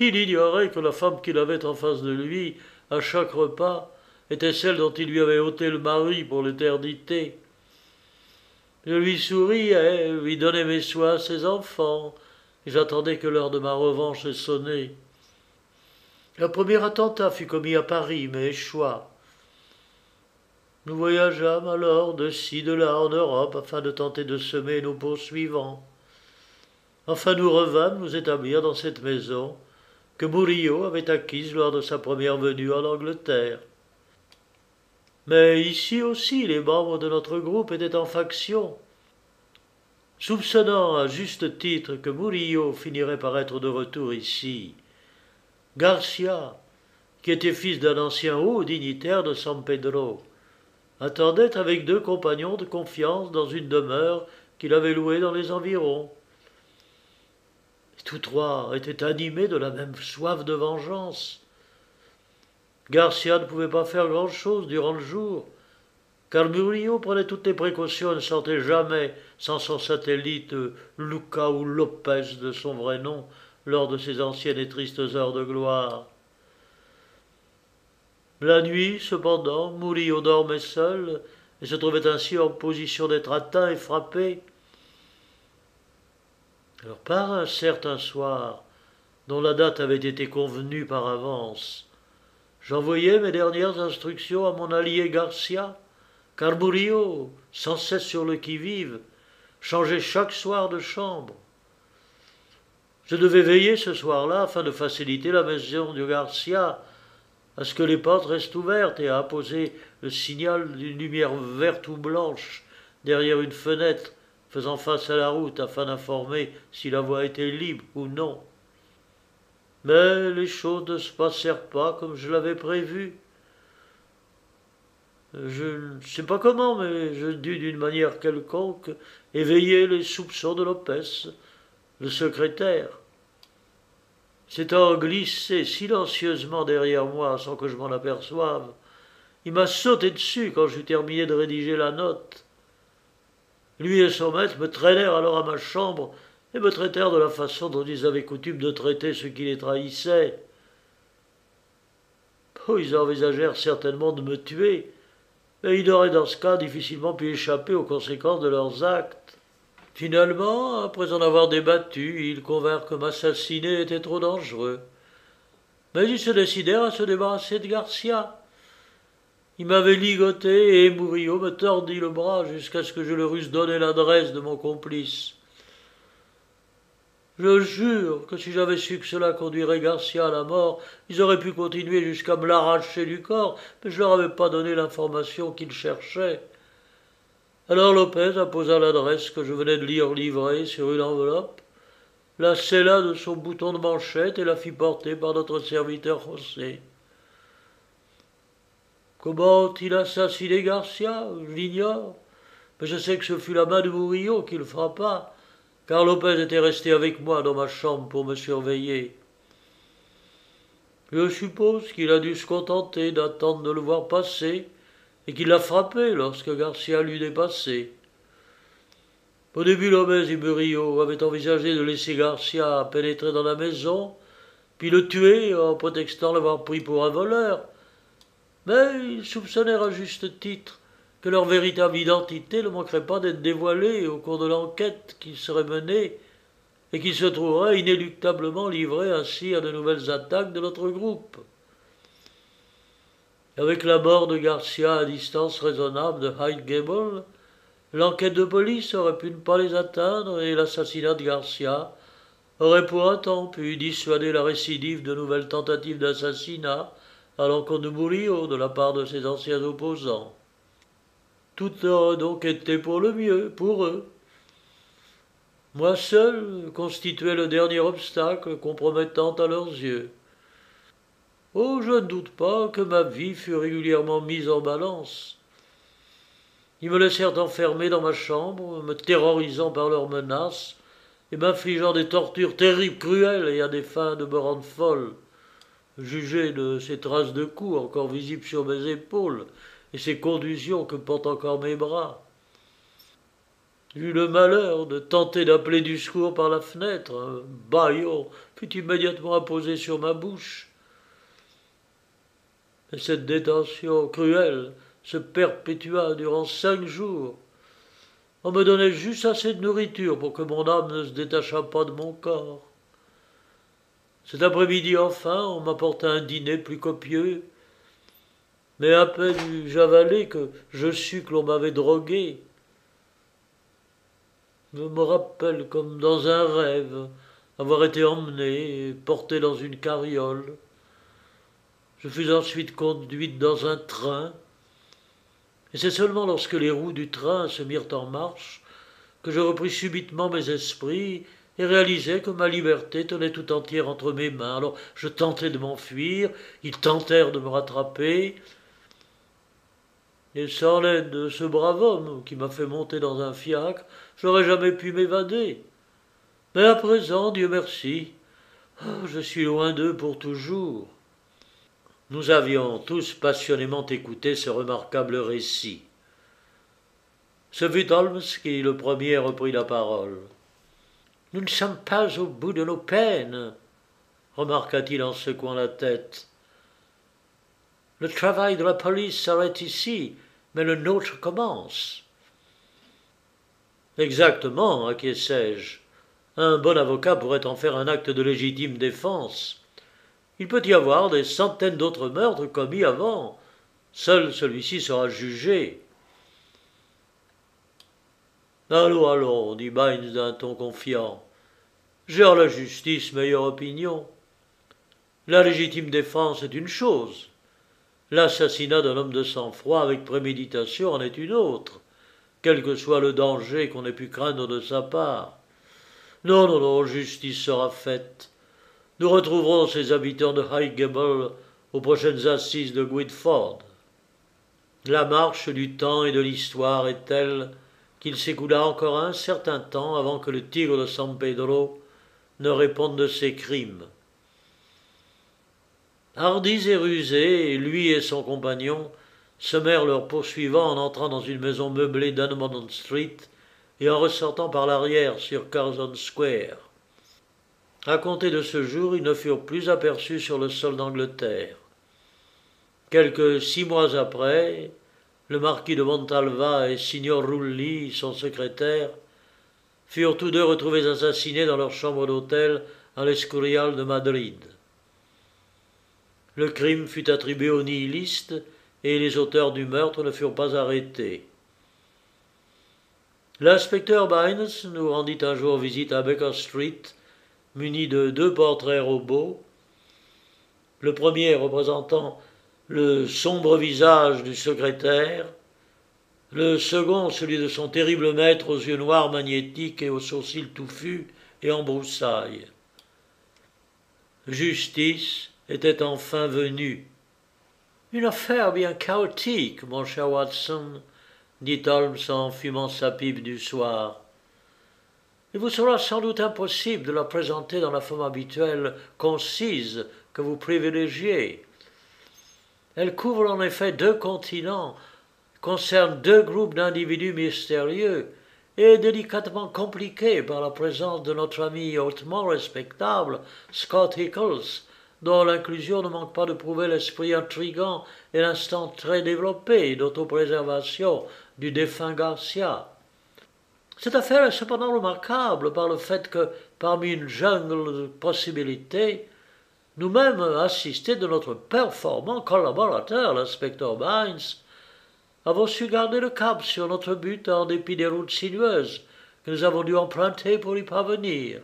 Il ignorait que la femme qu'il avait en face de lui, à chaque repas, était celle dont il lui avait ôté le mari pour l'éternité. Je lui souriais, lui donnais mes soins à ses enfants, J'attendais que l'heure de ma revanche ait sonné. Le premier attentat fut commis à Paris, mais échoua. Nous voyageâmes alors de ci, de là en Europe afin de tenter de semer nos poursuivants. Enfin nous revînmes nous établir dans cette maison que Murillo avait acquise lors de sa première venue en Angleterre. Mais ici aussi les membres de notre groupe étaient en faction. Soupçonnant à juste titre que Murillo finirait par être de retour ici, Garcia, qui était fils d'un ancien haut dignitaire de San Pedro, attendait avec deux compagnons de confiance dans une demeure qu'il avait louée dans les environs. tous trois étaient animés de la même soif de vengeance. Garcia ne pouvait pas faire grand-chose durant le jour, car Murillo prenait toutes les précautions et ne sortait jamais sans son satellite Luca ou Lopez de son vrai nom lors de ses anciennes et tristes heures de gloire. La nuit, cependant, Murillo dormait seul et se trouvait ainsi en position d'être atteint et frappé. Alors par un certain soir, dont la date avait été convenue par avance, J'envoyai mes dernières instructions à mon allié Garcia, car Murillo, sans cesse sur le qui-vive, changeait chaque soir de chambre. Je devais veiller ce soir-là afin de faciliter la maison de Garcia, à ce que les portes restent ouvertes et à apposer le signal d'une lumière verte ou blanche derrière une fenêtre faisant face à la route afin d'informer si la voie était libre ou non. Mais les choses ne se passèrent pas comme je l'avais prévu. Je ne sais pas comment, mais je dus d'une manière quelconque éveiller les soupçons de Lopez, le secrétaire. S'étant glissé silencieusement derrière moi sans que je m'en aperçoive, il m'a sauté dessus quand j'eus terminé de rédiger la note. Lui et son maître me traînèrent alors à ma chambre et me traitèrent de la façon dont ils avaient coutume de traiter ceux qui les trahissaient. Oh, ils envisagèrent certainement de me tuer, mais ils n'auraient dans ce cas difficilement pu échapper aux conséquences de leurs actes. Finalement, après en avoir débattu, ils convinrent que m'assassiner était trop dangereux. Mais ils se décidèrent à se débarrasser de Garcia. Il m'avait ligoté et Murillo me tordit le bras jusqu'à ce que je leur eusse donné l'adresse de mon complice. Je jure que si j'avais su que cela conduirait Garcia à la mort, ils auraient pu continuer jusqu'à me l'arracher du corps, mais je leur avais pas donné l'information qu'ils cherchaient. Alors Lopez apposa l'adresse que je venais de lire livrée sur une enveloppe, la scella de son bouton de manchette et la fit porter par notre serviteur José. Comment ont-ils assassiné Garcia? Je l'ignore, mais je sais que ce fut la main de Murillo qui le frappa car Lopez était resté avec moi dans ma chambre pour me surveiller. Je suppose qu'il a dû se contenter d'attendre de le voir passer et qu'il l'a frappé lorsque Garcia l'eut dépassé. Au début, Lopez et Murillo avaient envisagé de laisser Garcia pénétrer dans la maison, puis le tuer en prétextant l'avoir pris pour un voleur. Mais ils soupçonnèrent à juste titre que leur véritable identité ne manquerait pas d'être dévoilée au cours de l'enquête qui serait menée et qui se trouverait inéluctablement livrée ainsi à de nouvelles attaques de notre groupe. Avec la mort de Garcia à distance raisonnable de Hyde Gable, l'enquête de police aurait pu ne pas les atteindre et l'assassinat de Garcia aurait pour un temps pu dissuader la récidive de nouvelles tentatives d'assassinat à l'encontre de Murillo de la part de ses anciens opposants. Tout a donc été pour le mieux, pour eux. Moi seul constituais le dernier obstacle compromettant à leurs yeux. Oh, je ne doute pas que ma vie fut régulièrement mise en balance. Ils me laissèrent enfermer dans ma chambre, me terrorisant par leurs menaces et m'infligeant des tortures terribles, cruelles et à des fins de me rendre folle. Jugez de ces traces de coups encore visibles sur mes épaules et ces contusions que portent encore mes bras. J'eus le malheur de tenter d'appeler du secours par la fenêtre. Un baillon fut immédiatement apposé sur ma bouche. Et cette détention cruelle se perpétua durant cinq jours. On me donnait juste assez de nourriture pour que mon âme ne se détachât pas de mon corps. Cet après-midi, enfin, on m'apporta un dîner plus copieux mais à peine j'avalais que je sus que l'on m'avait drogué. Je me rappelle comme dans un rêve avoir été emmenée et portée dans une carriole. Je fus ensuite conduite dans un train, et c'est seulement lorsque les roues du train se mirent en marche que je repris subitement mes esprits et réalisai que ma liberté tenait tout entière entre mes mains. Alors je tentai de m'enfuir, ils tentèrent de me rattraper, et sans l'aide de ce brave homme qui m'a fait monter dans un fiacre, j'aurais jamais pu m'évader. Mais à présent, Dieu merci, je suis loin d'eux pour toujours. Nous avions tous passionnément écouté ce remarquable récit. Ce fut Holmes qui le premier reprit la parole. Nous ne sommes pas au bout de nos peines, remarqua-t-il en secouant la tête. Le travail de la police s'arrête ici, mais le nôtre commence. Exactement, acquiesçai-je. Un bon avocat pourrait en faire un acte de légitime défense. Il peut y avoir des centaines d'autres meurtres commis avant. Seul celui-ci sera jugé. Allons, allons, dit Bynes d'un ton confiant. J'ai en la justice meilleure opinion. La légitime défense est une chose. L'assassinat d'un homme de sang-froid avec préméditation en est une autre, quel que soit le danger qu'on ait pu craindre de sa part. Non, non, non, justice sera faite. Nous retrouverons ces habitants de Highgable aux prochaines assises de Guildford. La marche du temps et de l'histoire est telle qu'il s'écoula encore un certain temps avant que le tigre de San Pedro ne réponde de ses crimes. Hardis et rusés, lui et son compagnon semèrent leurs poursuivants en entrant dans une maison meublée d'Anmond Street et en ressortant par l'arrière sur Curzon Square. À compter de ce jour, ils ne furent plus aperçus sur le sol d'Angleterre. Quelques six mois après, le marquis de Montalva et signor Rulli, son secrétaire, furent tous deux retrouvés assassinés dans leur chambre d'hôtel à l'Escurial de Madrid. Le crime fut attribué aux nihilistes et les auteurs du meurtre ne furent pas arrêtés. L'inspecteur Bynes nous rendit un jour visite à Baker Street, muni de deux portraits robots, le premier représentant le sombre visage du secrétaire, le second celui de son terrible maître aux yeux noirs magnétiques et aux sourcils touffus et en broussailles. Justice était enfin venue. Une affaire bien chaotique, mon cher Watson, dit Holmes en fumant sa pipe du soir. Il vous sera sans doute impossible de la présenter dans la forme habituelle, concise, que vous privilégiez. Elle couvre en effet deux continents, concerne deux groupes d'individus mystérieux et délicatement compliqués par la présence de notre ami hautement respectable, Scott Hickles, dont l'inclusion ne manque pas de prouver l'esprit intrigant et l'instant très développé d'autopréservation du défunt Garcia. Cette affaire est cependant remarquable par le fait que, parmi une jungle de possibilités, nous-mêmes assistés de notre performant collaborateur, l'inspecteur Bynes, avons su garder le cap sur notre but en dépit des routes sinueuses que nous avons dû emprunter pour y parvenir.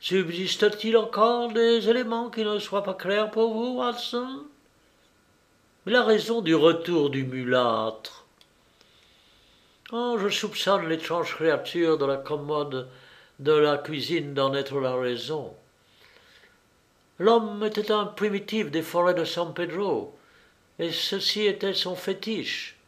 Subsiste-t-il encore des éléments qui ne soient pas clairs pour vous, Watson? Mais la raison du retour du mulâtre. Je soupçonne l'étrange créature de la commode de la cuisine d'en être la raison. L'homme était un primitif des forêts de San Pedro, et ceci était son fétiche.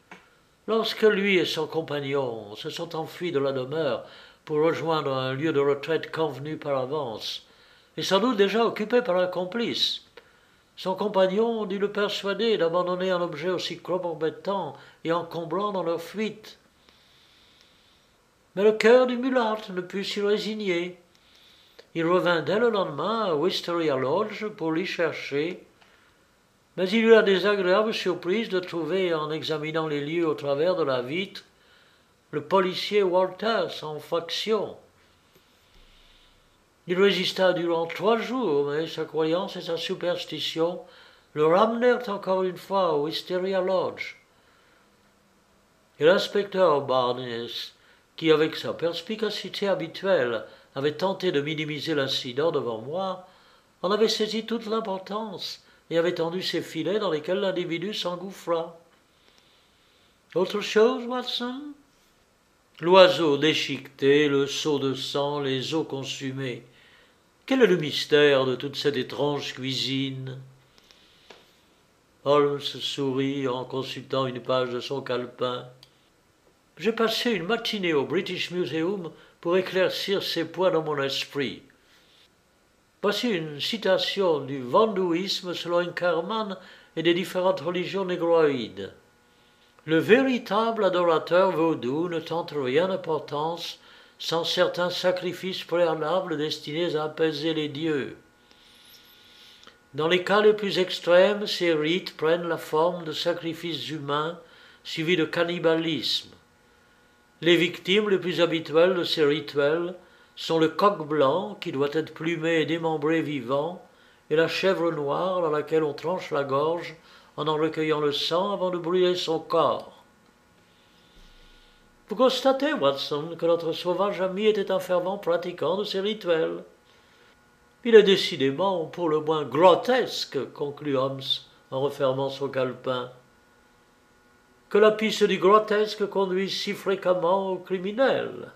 Lorsque lui et son compagnon se sont enfuis de la demeure pour rejoindre un lieu de retraite convenu par avance, et sans doute déjà occupé par un complice, son compagnon dut le persuader d'abandonner un objet aussi compromettant et encomblant dans leur fuite. Mais le cœur du mulâtre ne put s'y résigner. Il revint dès le lendemain à Wisteria Lodge pour l'y chercher, mais il eut la désagréable surprise de trouver, en examinant les lieux au travers de la vitre, le policier Walters en faction. Il résista durant trois jours, mais sa croyance et sa superstition le ramenèrent encore une fois au Wisteria Lodge. Et l'inspecteur Barnes qui, avec sa perspicacité habituelle, avait tenté de minimiser l'incident devant moi, en avait saisi toute l'importance et avait tendu ses filets dans lesquels l'individu s'engouffra. Autre chose, Watson? L'oiseau déchiqueté, le seau de sang, les eaux consumées. Quel est le mystère de toute cette étrange cuisine? Holmes sourit en consultant une page de son calepin. J'ai passé une matinée au British Museum pour éclaircir ces points dans mon esprit. Voici une citation du vandouisme selon Inkerman et des différentes religions négroïdes. Le véritable adorateur vaudou ne tente rien d'importance sans certains sacrifices préalables destinés à apaiser les dieux. Dans les cas les plus extrêmes, ces rites prennent la forme de sacrifices humains suivis de cannibalisme. Les victimes les plus habituelles de ces rituels sont le coq blanc qui doit être plumé et démembré vivant, et la chèvre noire dans laquelle on tranche la gorge en en recueillant le sang avant de brûler son corps. Vous constatez, Watson, que notre sauvage ami était un fervent pratiquant de ces rituels. Il est décidément pour le moins grotesque, conclut Holmes en refermant son calepin. Que la piste du grotesque conduise si fréquemment aux criminels.